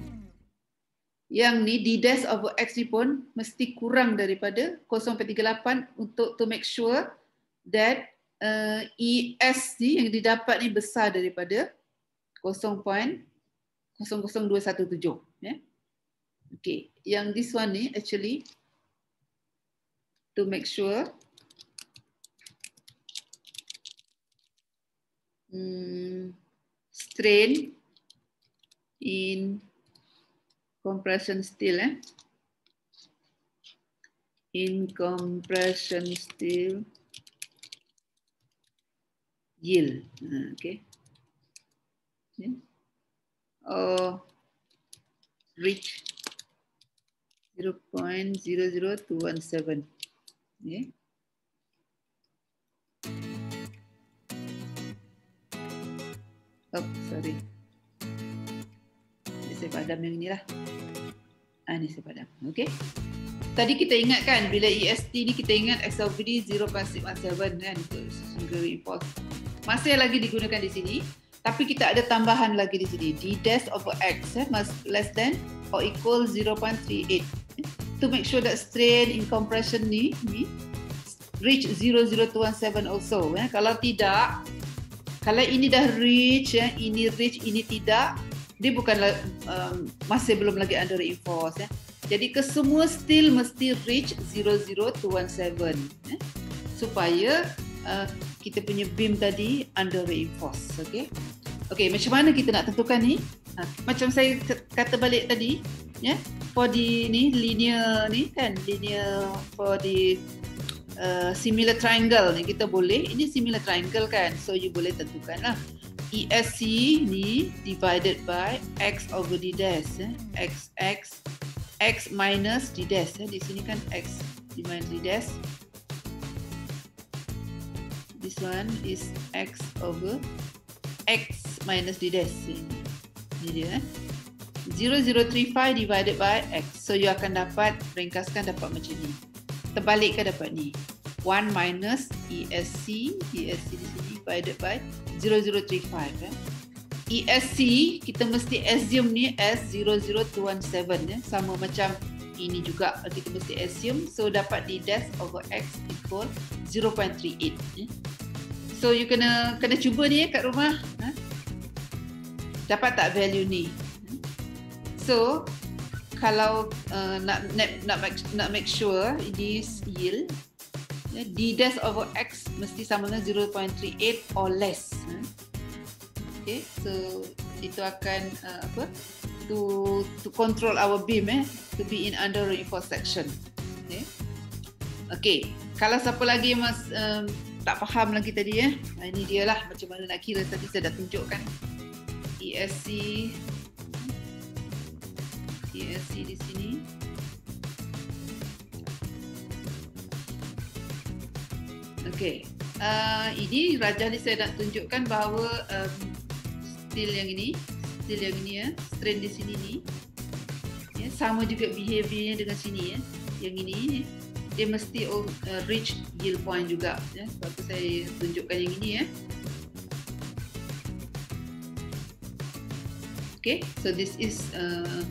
yang ni d dash over x ni pun mesti kurang daripada 0.38 untuk to make sure that uh, ES ni yang didapat ni besar daripada 0.00217 yeah? okay yang this one ni actually to make sure hmm, strain in compression steel eh? In compression steel. Yield. Uh, okay. Yeah. or reach 0.00217 yeah. oh sorry saya padam yang ni lah Ah, ni padam. Okey. Tadi kita ingatkan bila EST ni kita ingat XLVD 0.617 kan untuk single reinforce. Masih lagi digunakan di sini. Tapi kita ada tambahan lagi di sini. D dash over X eh, less than or equal 0.38. To make sure that strain in compression ni, ni reach 00217 also. Eh. Kalau tidak, kalau ini dah reach, eh, ini reach, ini tidak, dia bukan um, masih belum lagi under reinforce ya. Jadi kesemua still mesti reach 00217 ya. Supaya uh, kita punya beam tadi under reinforce okey. Okey, macam mana kita nak tentukan ni? Ha, macam saya kata balik tadi ya. For the ni linear ni kan linear for the uh, similar triangle ni kita boleh ini similar triangle kan. So you boleh tentukanlah ESC ni divided by X over D dash eh? X X X minus D dash eh? di sini kan X di minus D dash this one is X over X minus D dash ini dia eh? 0035 divided by X so you akan dapat ringkaskan dapat macam ni terbalikkan dapat ni 1 minus ESC ESC di sini divided by 0035 eh. ESC kita mesti assume ni as 00217 eh. sama macam ini juga kita mesti assume so dapat d dash over x equal 0.38 eh. so you kena kena cuba ni eh, kat rumah eh. dapat tak value ni so kalau uh, nak, nak nak make, nak make sure this yield Ya, d dash over x mesti sama dengan 0.38 or less. Ha? Okay, so itu akan uh, apa? To to control our beam eh, to be in under reinforced section. Okay. Okay, kalau siapa lagi mas um, tak faham lagi tadi eh, ini dia lah macam mana nak kira tadi saya dah tunjukkan. ESC ESC di sini. Okey. Uh, ini Raja ni saya nak tunjukkan bahawa um, steel yang ini, steel yang ini ya, strain di sini ni. Ya, sama juga behaviornya dengan sini ya. Yang ini dia mesti uh, reach yield point juga ya. Sebab tu saya tunjukkan yang ini ya. Okay, so this is uh,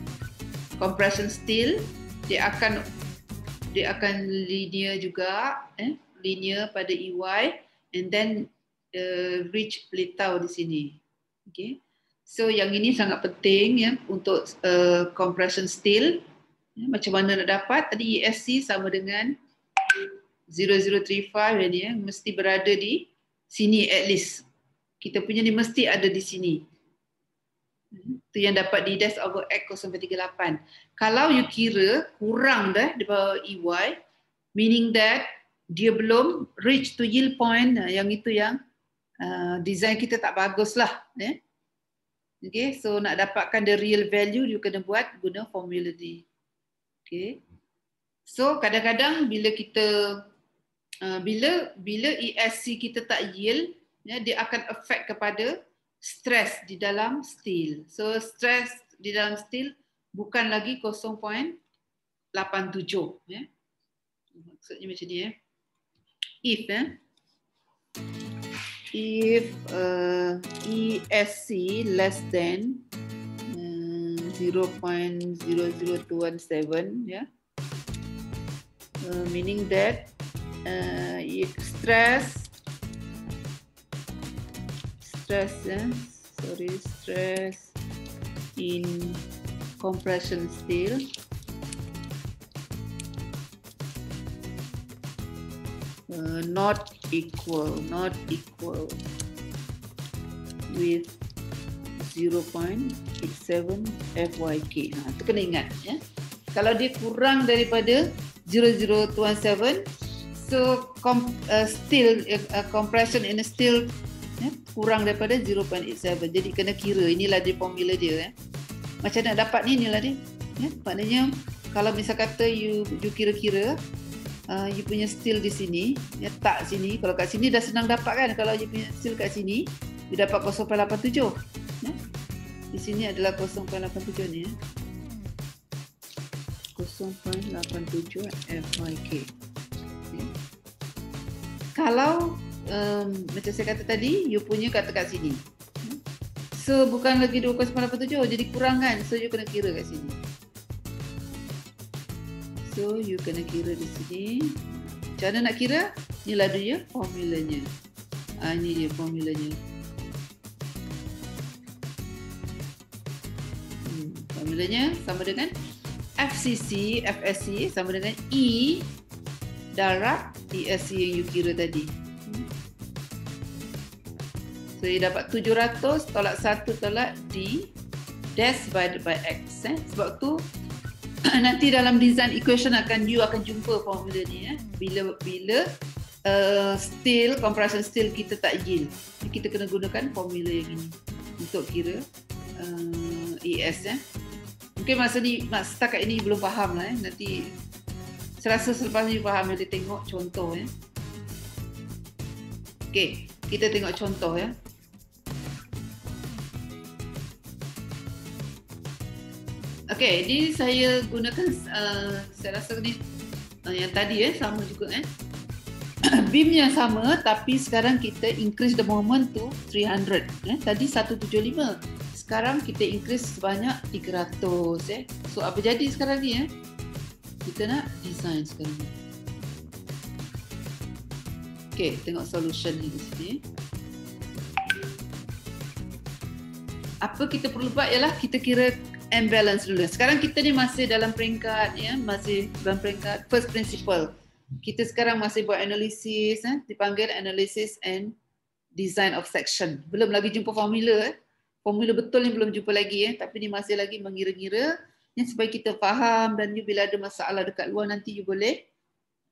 compression steel dia akan dia akan linear juga eh linear pada EY and then uh, reach litau di sini. Okay. So yang ini sangat penting ya untuk uh, compression steel. Ya, macam mana nak dapat? Tadi ESC sama dengan 0035 ini ya mesti berada di sini at least. Kita punya ni mesti ada di sini. Itu yang dapat di dash over X 038. Kalau you kira kurang dah di bawah EY, meaning that dia belum reach to yield point, yang itu yang uh, design kita tak bagus lah. Eh? Okay, so nak dapatkan the real value, you kena buat guna formula D. Okay. So kadang-kadang bila kita uh, bila bila ESC kita tak yield, ya, dia akan affect kepada stress di dalam steel. So stress di dalam steel bukan lagi 0.87 ya. Maksudnya macam ni. If eh if uh, ESC less than uh, 0.00217 ya. Uh, meaning that uh, stress stress eh? sorry stress in compression steel uh, not equal not equal with 0.87 FYK ha, itu kena ingat ya. kalau dia kurang daripada 0027 so com, uh, steel uh, compression in a steel ya, kurang daripada 0.87 jadi kena kira inilah dia formula dia ya. macam nak dapat ni inilah dia ya. maknanya kalau misal kata you you kira-kira uh, you punya steel di sini ya, tak sini kalau kat sini dah senang dapat kan kalau you punya steel kat sini you dapat 0.87 ya. di sini adalah 0.87 ni ya. 0.87 FYK ya. kalau um, macam saya kata tadi, you punya kata kat sini. So bukan lagi 2,87 jadi kurang kan. So you kena kira kat sini. So you kena kira di sini. Mana nak kira? Inilah dia formulanya. Ah ini dia formulanya. Hmm, formulanya sama dengan FCC, FSC sama dengan E darab ESC yang you kira tadi. So, you dapat 700 tolak 1 tolak D dash divided by X. Eh. Sebab tu nanti dalam design equation akan you akan jumpa formula ni. Eh. Bila bila uh, steel, compression steel kita tak yield. Kita kena gunakan formula yang ini untuk kira uh, ES. Eh. Mungkin masa ni, masa setakat ini belum faham lah. Eh. Nanti saya rasa selepas ni faham, boleh tengok contoh. Eh. Okay, kita tengok contoh ya. Okay, ini saya gunakan uh, saya rasa ni uh, yang tadi eh sama juga eh. Beam yang sama tapi sekarang kita increase the moment to 300 eh. Tadi 175. Sekarang kita increase sebanyak 300 eh. So apa jadi sekarang ni eh? Kita nak design sekarang. Okay, tengok solution ni di sini. Apa kita perlu buat ialah kita kira and balance dulu. Sekarang kita ni masih dalam peringkat ya, masih dalam peringkat first principle. Kita sekarang masih buat analisis, eh, dipanggil analysis and design of section. Belum lagi jumpa formula. Eh. Formula betul ni belum jumpa lagi eh, tapi ni masih lagi mengira-ngira ya, supaya kita faham dan you bila ada masalah dekat luar nanti you boleh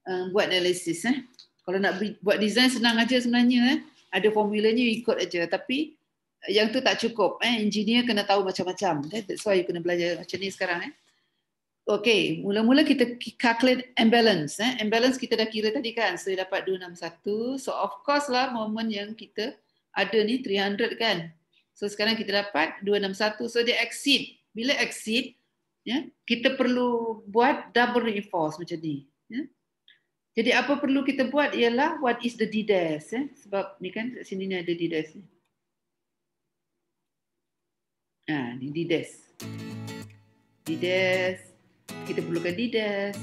uh, buat analisis eh. Kalau nak buat design senang aja sebenarnya eh. Ada formulanya you ikut aja tapi yang tu tak cukup eh. Engineer kena tahu macam-macam. Eh? that's why you kena belajar macam ni sekarang eh. Okey mula-mula kita calculate imbalance eh. Imbalance kita dah kira tadi kan so dapat 261 so of course lah moment yang kita ada ni 300 kan. So sekarang kita dapat 261 so dia exceed. Bila exceed ya kita perlu buat double reinforce macam ni ya. Jadi apa perlu kita buat ialah what is the d dash eh. Sebab ni kan sini ni ada d dash ni Ha, ni di desk. D dash. Kita perlukan D dash.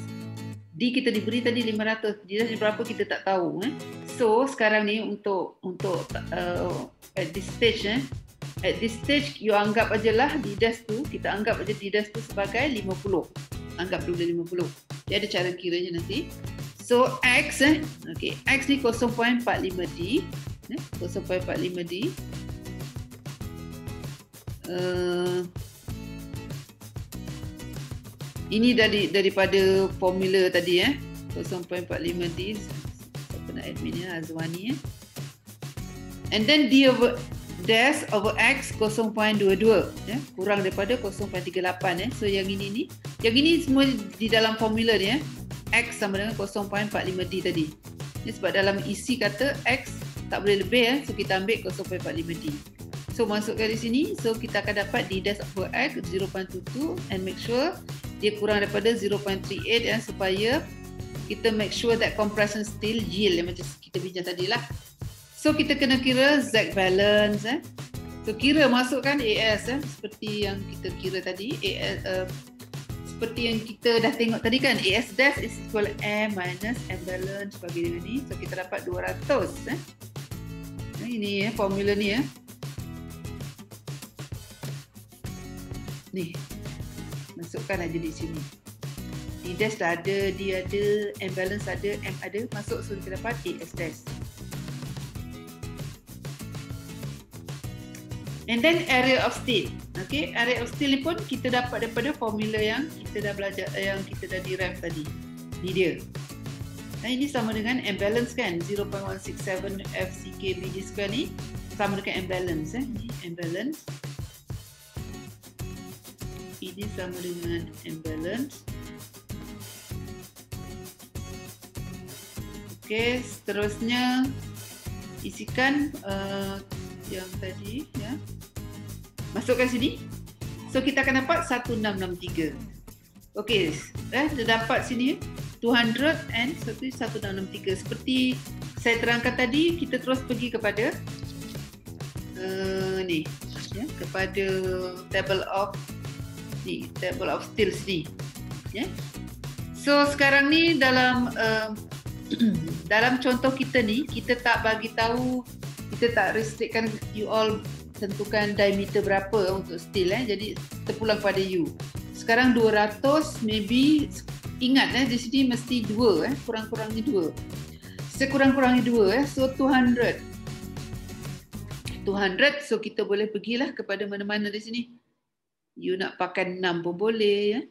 D kita diberi tadi 500. D dash berapa kita tak tahu. Eh. So sekarang ni untuk untuk uh, at this stage eh, at this stage you anggap aja lah D dash tu, kita anggap aja D dash tu sebagai 50. Anggap dulu 50. Dia ada cara kiranya nanti. So X eh, okay, X ni 0.45D. Eh, 0.45D. Uh, ini dari daripada formula tadi eh. 0.45D siapa nak admin ya Azwani eh. And then D over dash over X 0.22 eh kurang daripada 0.38 eh. So yang ini ni yang ini semua di dalam formula ni eh. X sama dengan 0.45D tadi. Ini sebab dalam isi kata X tak boleh lebih eh. So kita ambil 0.45D So masukkan di sini, so kita akan dapat D dash over X 0.22 and make sure dia kurang daripada 0.38 ya supaya kita make sure that compression still yield yang macam kita bincang tadi lah. So kita kena kira Z balance eh. So kira masukkan AS eh seperti yang kita kira tadi AS uh, seperti yang kita dah tengok tadi kan AS dash is equal M minus M balance bagi dengan ni. So kita dapat 200 eh. Ini eh formula ni eh. Ni masukkan aja di sini. D dash dah ada, D ada, M balance ada, M ada, masuk so kita dapat AS dash. And then area of state. Okay, area of state ni pun kita dapat daripada formula yang kita dah belajar, yang kita dah derive tadi. Ni dia. Nah ini sama dengan M balance kan, 0.167 FCK BD square ni sama dengan M balance eh. Ni M balance ini sama dengan imbalance. Okey, seterusnya isikan uh, yang tadi ya. Masukkan sini. So kita akan dapat 1663. Okey, eh dah dapat sini 200 and 1663 seperti saya terangkan tadi kita terus pergi kepada uh, ni ya kepada table of ni table of ni ya yeah. so sekarang ni dalam uh, dalam contoh kita ni kita tak bagi tahu kita tak restrictkan you all tentukan diameter berapa untuk steel eh. Jadi terpulang pada you. Sekarang 200 maybe ingat eh di sini mesti dua eh. Kurang-kurangnya dua. Sekurang-kurangnya dua eh. So 200 200 so kita boleh pergilah kepada mana-mana di sini you nak pakai 6 pun boleh ya.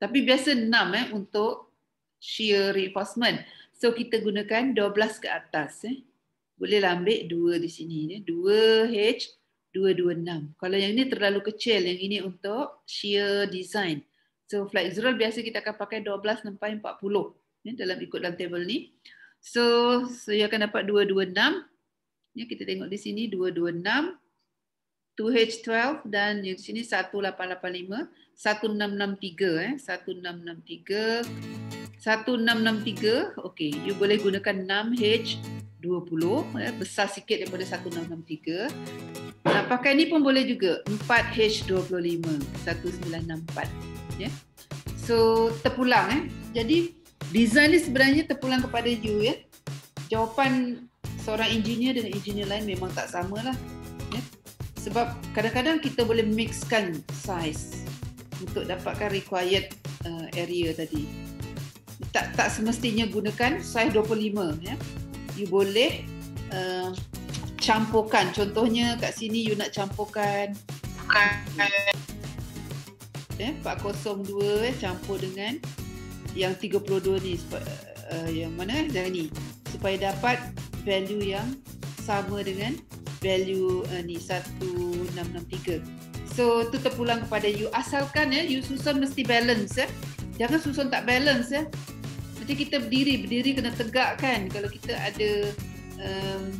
Tapi biasa 6 eh untuk shear reinforcement. So kita gunakan 12 ke atas eh. Bolehlah ambil 2 di sini ya. 2H 226. Kalau yang ini terlalu kecil, yang ini untuk shear design. So flexural biasa kita akan pakai 12 sampai 40 ya, dalam ikut dalam table ni. So so you akan dapat 226. Ya, kita tengok di sini 226 2H12 dan di sini 1885 1663 eh. 1663 1663 okey you boleh gunakan 6H20 eh, besar sikit daripada 1663 nak pakai ni pun boleh juga 4H25 1964 ya. So terpulang eh. Jadi design ni sebenarnya terpulang kepada you ya. Jawapan seorang engineer dengan engineer lain memang tak samalah sebab kadang-kadang kita boleh mixkan size untuk dapatkan required uh, area tadi. Tak tak semestinya gunakan size 25 ya. You boleh uh, campurkan. Contohnya kat sini you nak campurkan eh 402 eh, campur dengan yang 32 ni uh, yang mana eh ni supaya dapat value yang sama dengan value uh, ni 1663. So tu terpulang kepada you asalkan ya you susun mesti balance ya. Jangan susun tak balance ya. Nanti kita berdiri, berdiri kena tegak kan kalau kita ada um,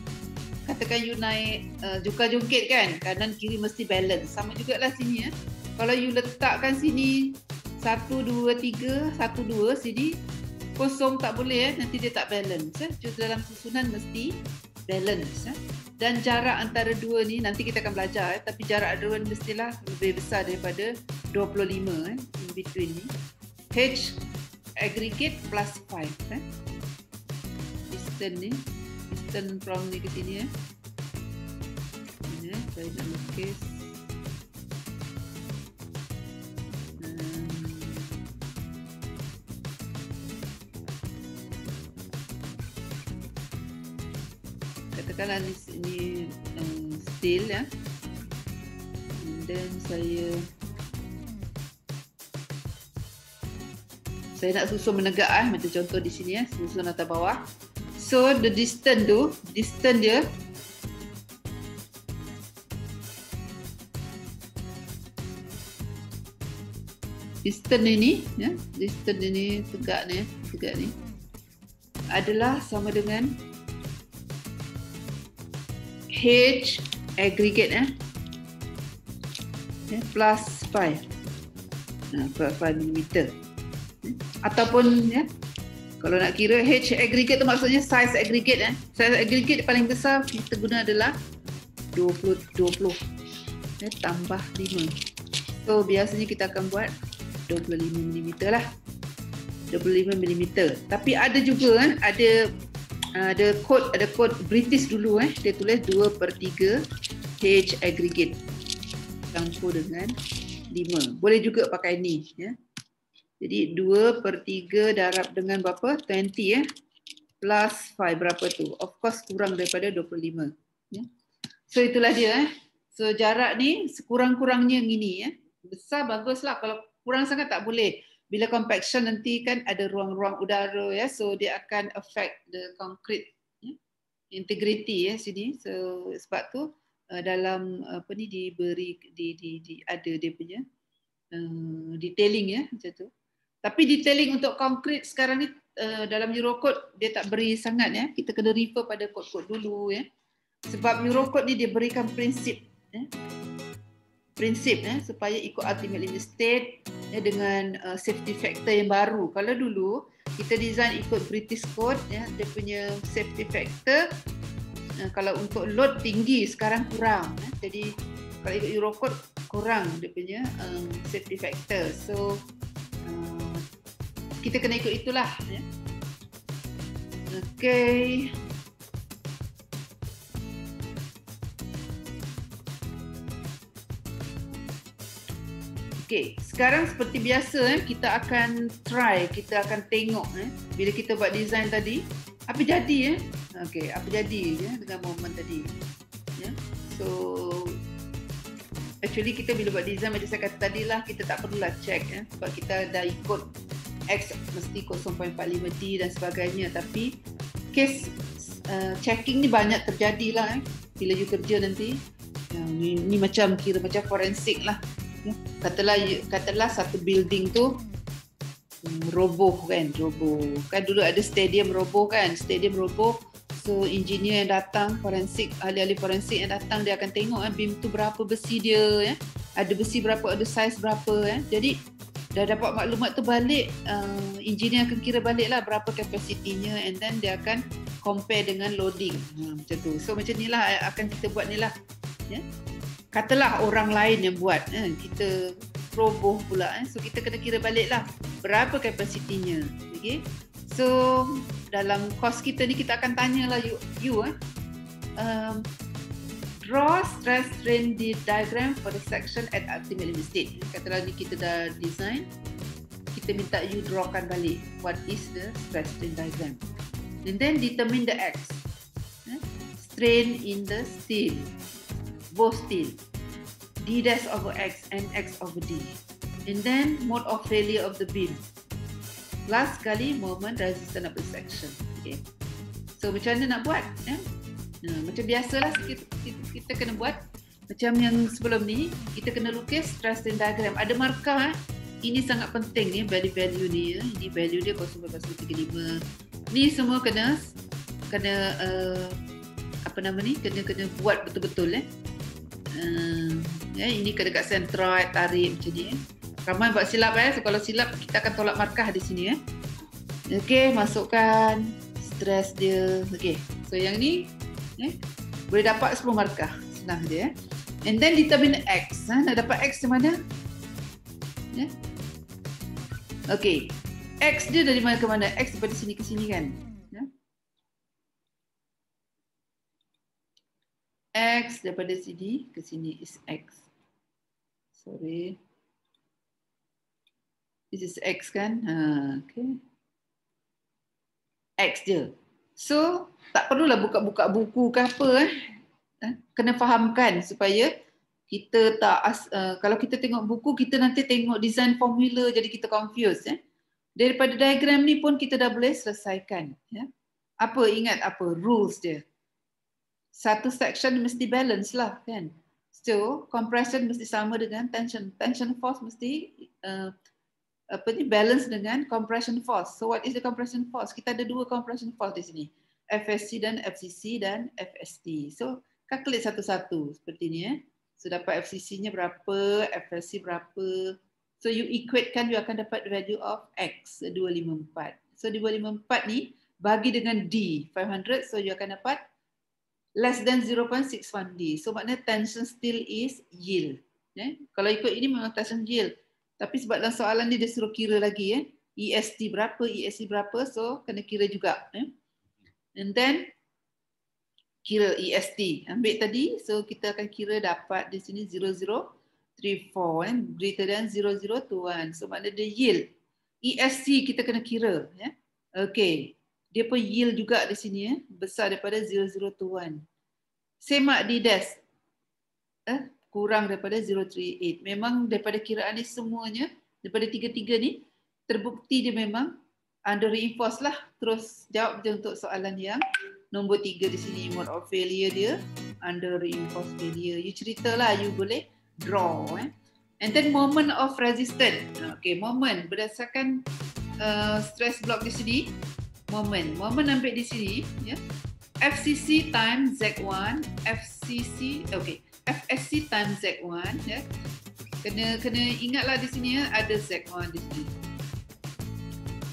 katakan you naik uh, jungkar jungkit kan kanan kiri mesti balance. Sama jugalah sini ya. Kalau you letakkan sini 1 2 3 1 2 sini kosong tak boleh ya nanti dia tak balance ya. Dalam susunan mesti balance ya dan jarak antara dua ni nanti kita akan belajar eh, tapi jarak dua ni mestilah lebih besar daripada 25 eh. between ni. H aggregate plus 5 eh. Distance ni. Distance from ni ke sini eh. Ini saya nak lukis. Katakanlah ni, ni um, steel ya. Then saya saya nak susun menegak ah macam contoh di sini ya susun atas bawah so the distance tu distance dia distance ini ya distance ini tegak ni tegak ni adalah sama dengan Aggregate eh? Ya, plus 5 nah, 5 mm ataupun ya kalau nak kira H aggregate tu maksudnya size aggregate eh? Size aggregate paling besar kita guna adalah 20 20 ya, tambah 5 so biasanya kita akan buat 25 mm lah. 25 mm tapi ada juga kan ada ada kod ada kod British dulu eh dia tulis 2 per 3 H aggregate campur dengan 5 boleh juga pakai ni ya jadi 2 per 3 darab dengan berapa? 20 ya. Plus 5 berapa tu? Of course kurang daripada 25. Ya. So itulah dia. Eh. So jarak ni sekurang-kurangnya gini ya. Besar baguslah. Kalau kurang sangat tak boleh. Bila compaction nanti kan ada ruang-ruang udara ya. So dia akan affect the concrete ya. integrity ya sini. So sebab tu uh, dalam apa ni diberi di, di, di ada dia punya uh, detailing ya macam tu. Tapi detailing untuk konkret sekarang ni uh, dalam Eurocode dia tak beri sangat ya. Kita kena refer pada kod-kod dulu ya. Sebab Eurocode ni dia berikan prinsip ya. Prinsip ya supaya ikut ultimate limit state ya, dengan uh, safety factor yang baru. Kalau dulu kita design ikut British Code ya dia punya safety factor uh, kalau untuk load tinggi sekarang kurang ya. Jadi kalau ikut Eurocode kurang dia punya uh, safety factor. So kita kena ikut itulah ya. Okey. Okey, sekarang seperti biasa eh kita akan try, kita akan tengok eh bila kita buat design tadi apa jadi eh. Okey, apa jadi ya dengan momen tadi. Ya. So actually kita bila buat design macam saya kata tadi lah kita tak perlulah check eh sebab kita dah ikut X mesti 0.45D dan sebagainya tapi case uh, checking ni banyak terjadi lah eh. bila you kerja nanti uh, ni, ni macam kira macam forensik lah ya. Katalah katalah satu building tu um, roboh kan roboh kan dulu ada stadium roboh kan stadium roboh so engineer yang datang forensik ahli-ahli forensik yang datang dia akan tengok eh, beam tu berapa besi dia ya. ada besi berapa ada size berapa eh. jadi dah dapat maklumat tu balik uh, engineer akan kira balik lah berapa kapasitinya and then dia akan compare dengan loading ha, macam tu so macam ni lah akan kita buat ni lah ya? Katalah orang lain yang buat eh, kita roboh pula eh. so kita kena kira balik lah berapa kapasitinya okay? so dalam course kita ni kita akan tanya lah you, you eh. um, draw stress strain diagram for the section at ultimate limit state. Katalah ni kita dah design, kita minta you drawkan balik what is the stress strain diagram. And then determine the x. Eh? Strain in the steel, both steel. D dash over x and x over D. And then mode of failure of the beam. Last kali moment resistance of the section. Okay. So macam mana nak buat? Eh? Ha, macam biasalah kita, kita, kita kena buat macam yang sebelum ni kita kena lukis stress diagram. Ada markah eh. Ini sangat penting ni value-value ni ya. Ini value dia 0.35. Ni semua kena kena uh, apa nama ni? Kena kena buat betul-betul eh. Uh, ya, ini kena kat centroid tarik macam ni eh. Ramai buat silap eh. So, kalau silap kita akan tolak markah di sini eh. Okey, masukkan stress dia. Okey. So yang ni eh? boleh dapat 10 markah senang dia eh? and then determine X ha? nak dapat X di mana eh? Okey. X dia dari mana ke mana? X daripada sini ke sini kan? Ya. X daripada sini ke sini is X. Sorry. This is X kan? Ha, okay. X je. So, tak perlulah buka-buka buku ke apa eh. eh kena fahamkan supaya kita tak uh, kalau kita tengok buku kita nanti tengok design formula jadi kita confuse eh. Daripada diagram ni pun kita dah boleh selesaikan ya. Apa ingat apa rules dia. Satu section mesti balance lah kan. So compression mesti sama dengan tension. Tension force mesti uh, apa ni balance dengan compression force. So what is the compression force? Kita ada dua compression force di sini. FSC dan FCC dan FST. So calculate satu-satu seperti ni eh. So dapat FCC-nya berapa, FSC berapa. So you equatekan you akan dapat value of X 254. So 254 ni bagi dengan D 500 so you akan dapat less than 0.61 D. So maknanya tension still is yield. Eh? Kalau ikut ini memang tension yield. Tapi sebab dalam soalan ni dia suruh kira lagi eh. EST berapa, ESC berapa so kena kira juga. Eh? And then kira EST. Ambil tadi, so kita akan kira dapat di sini 0034 kan, greater than 0021. So maknanya dia yield. ESC kita kena kira. Ya. Okay. Dia pun yield juga di sini. Ya. Besar daripada 0021. Semak di desk. Eh, kurang daripada 038. Memang daripada kiraan ni semuanya, daripada tiga-tiga ni, terbukti dia memang under reinforce lah. Terus jawab je untuk soalan yang nombor tiga di sini mode of failure dia under reinforced failure. You ceritalah you boleh draw eh. And then moment of resistance. Okay, moment berdasarkan uh, stress block di sini. Moment. Moment ambil di sini. Ya. Yeah. FCC times Z1. FCC, okay. FSC times Z1. Ya. Yeah. Kena kena ingatlah di sini ya, ada Z1 di sini.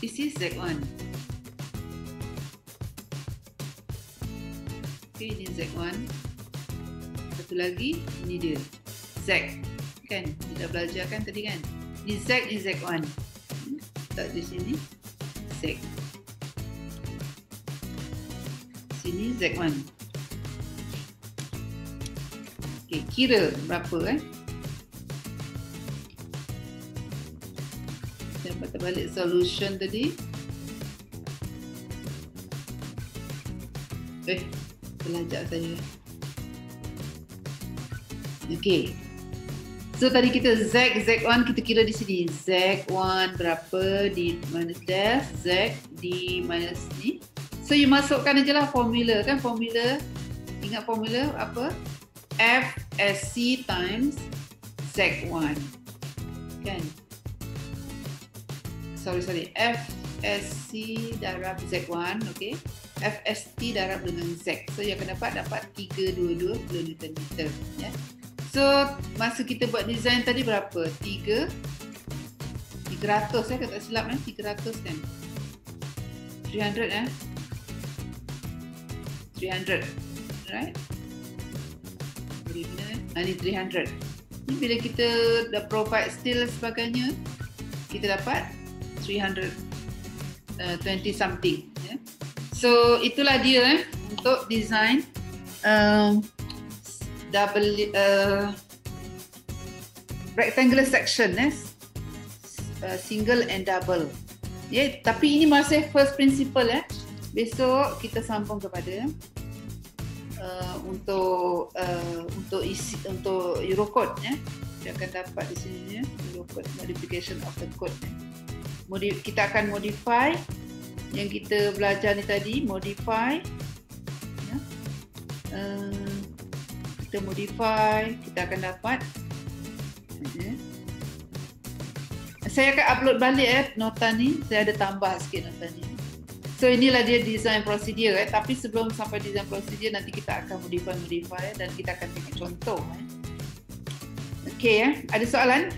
This is Z1. Okay, ini Z1. Satu lagi, ini dia. Z. Kan? Kita belajar kan tadi kan? Ini Z, ini Z1. Tak di sini. Z. Sini Z1. Okay, kira berapa eh? Saya dapat balik solution tadi. Eh, belajar saya. Okay. So tadi kita Z, Z1 kita kira di sini. Z1 berapa di minus dash, Z di minus ni. So you masukkan aja lah formula kan formula. Ingat formula apa? FSC times Z1. Kan? Sorry, sorry. FSC darab Z1, okay? FST darab dengan Z. So yang akan dapat dapat 322 kN. Ya. So masa kita buat design tadi berapa? 3 300 eh kata silap eh 300 kan. 300 eh. 300. Right? Jadi mana eh? Ah, ni 300. Ni bila kita dah provide steel sebagainya kita dapat 300 uh, 20 something So itulah dia eh untuk design um, double uh, rectangular section eh uh, single and double. Yeah, tapi ini masih first principle eh. Besok kita sambung kepada uh, untuk uh, untuk isi untuk Eurocode ya. Dia akan dapat di sini ya, Eurocode modification of the code. Eh. Modi- kita akan modify yang kita belajar ni tadi modify ya. uh, kita modify kita akan dapat ya. saya akan upload balik eh nota ni saya ada tambah sikit nota ni so inilah dia design procedure eh tapi sebelum sampai design procedure nanti kita akan modify modify eh, dan kita akan tengok contoh eh okey eh ada soalan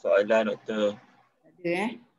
soalan doktor. Ada eh.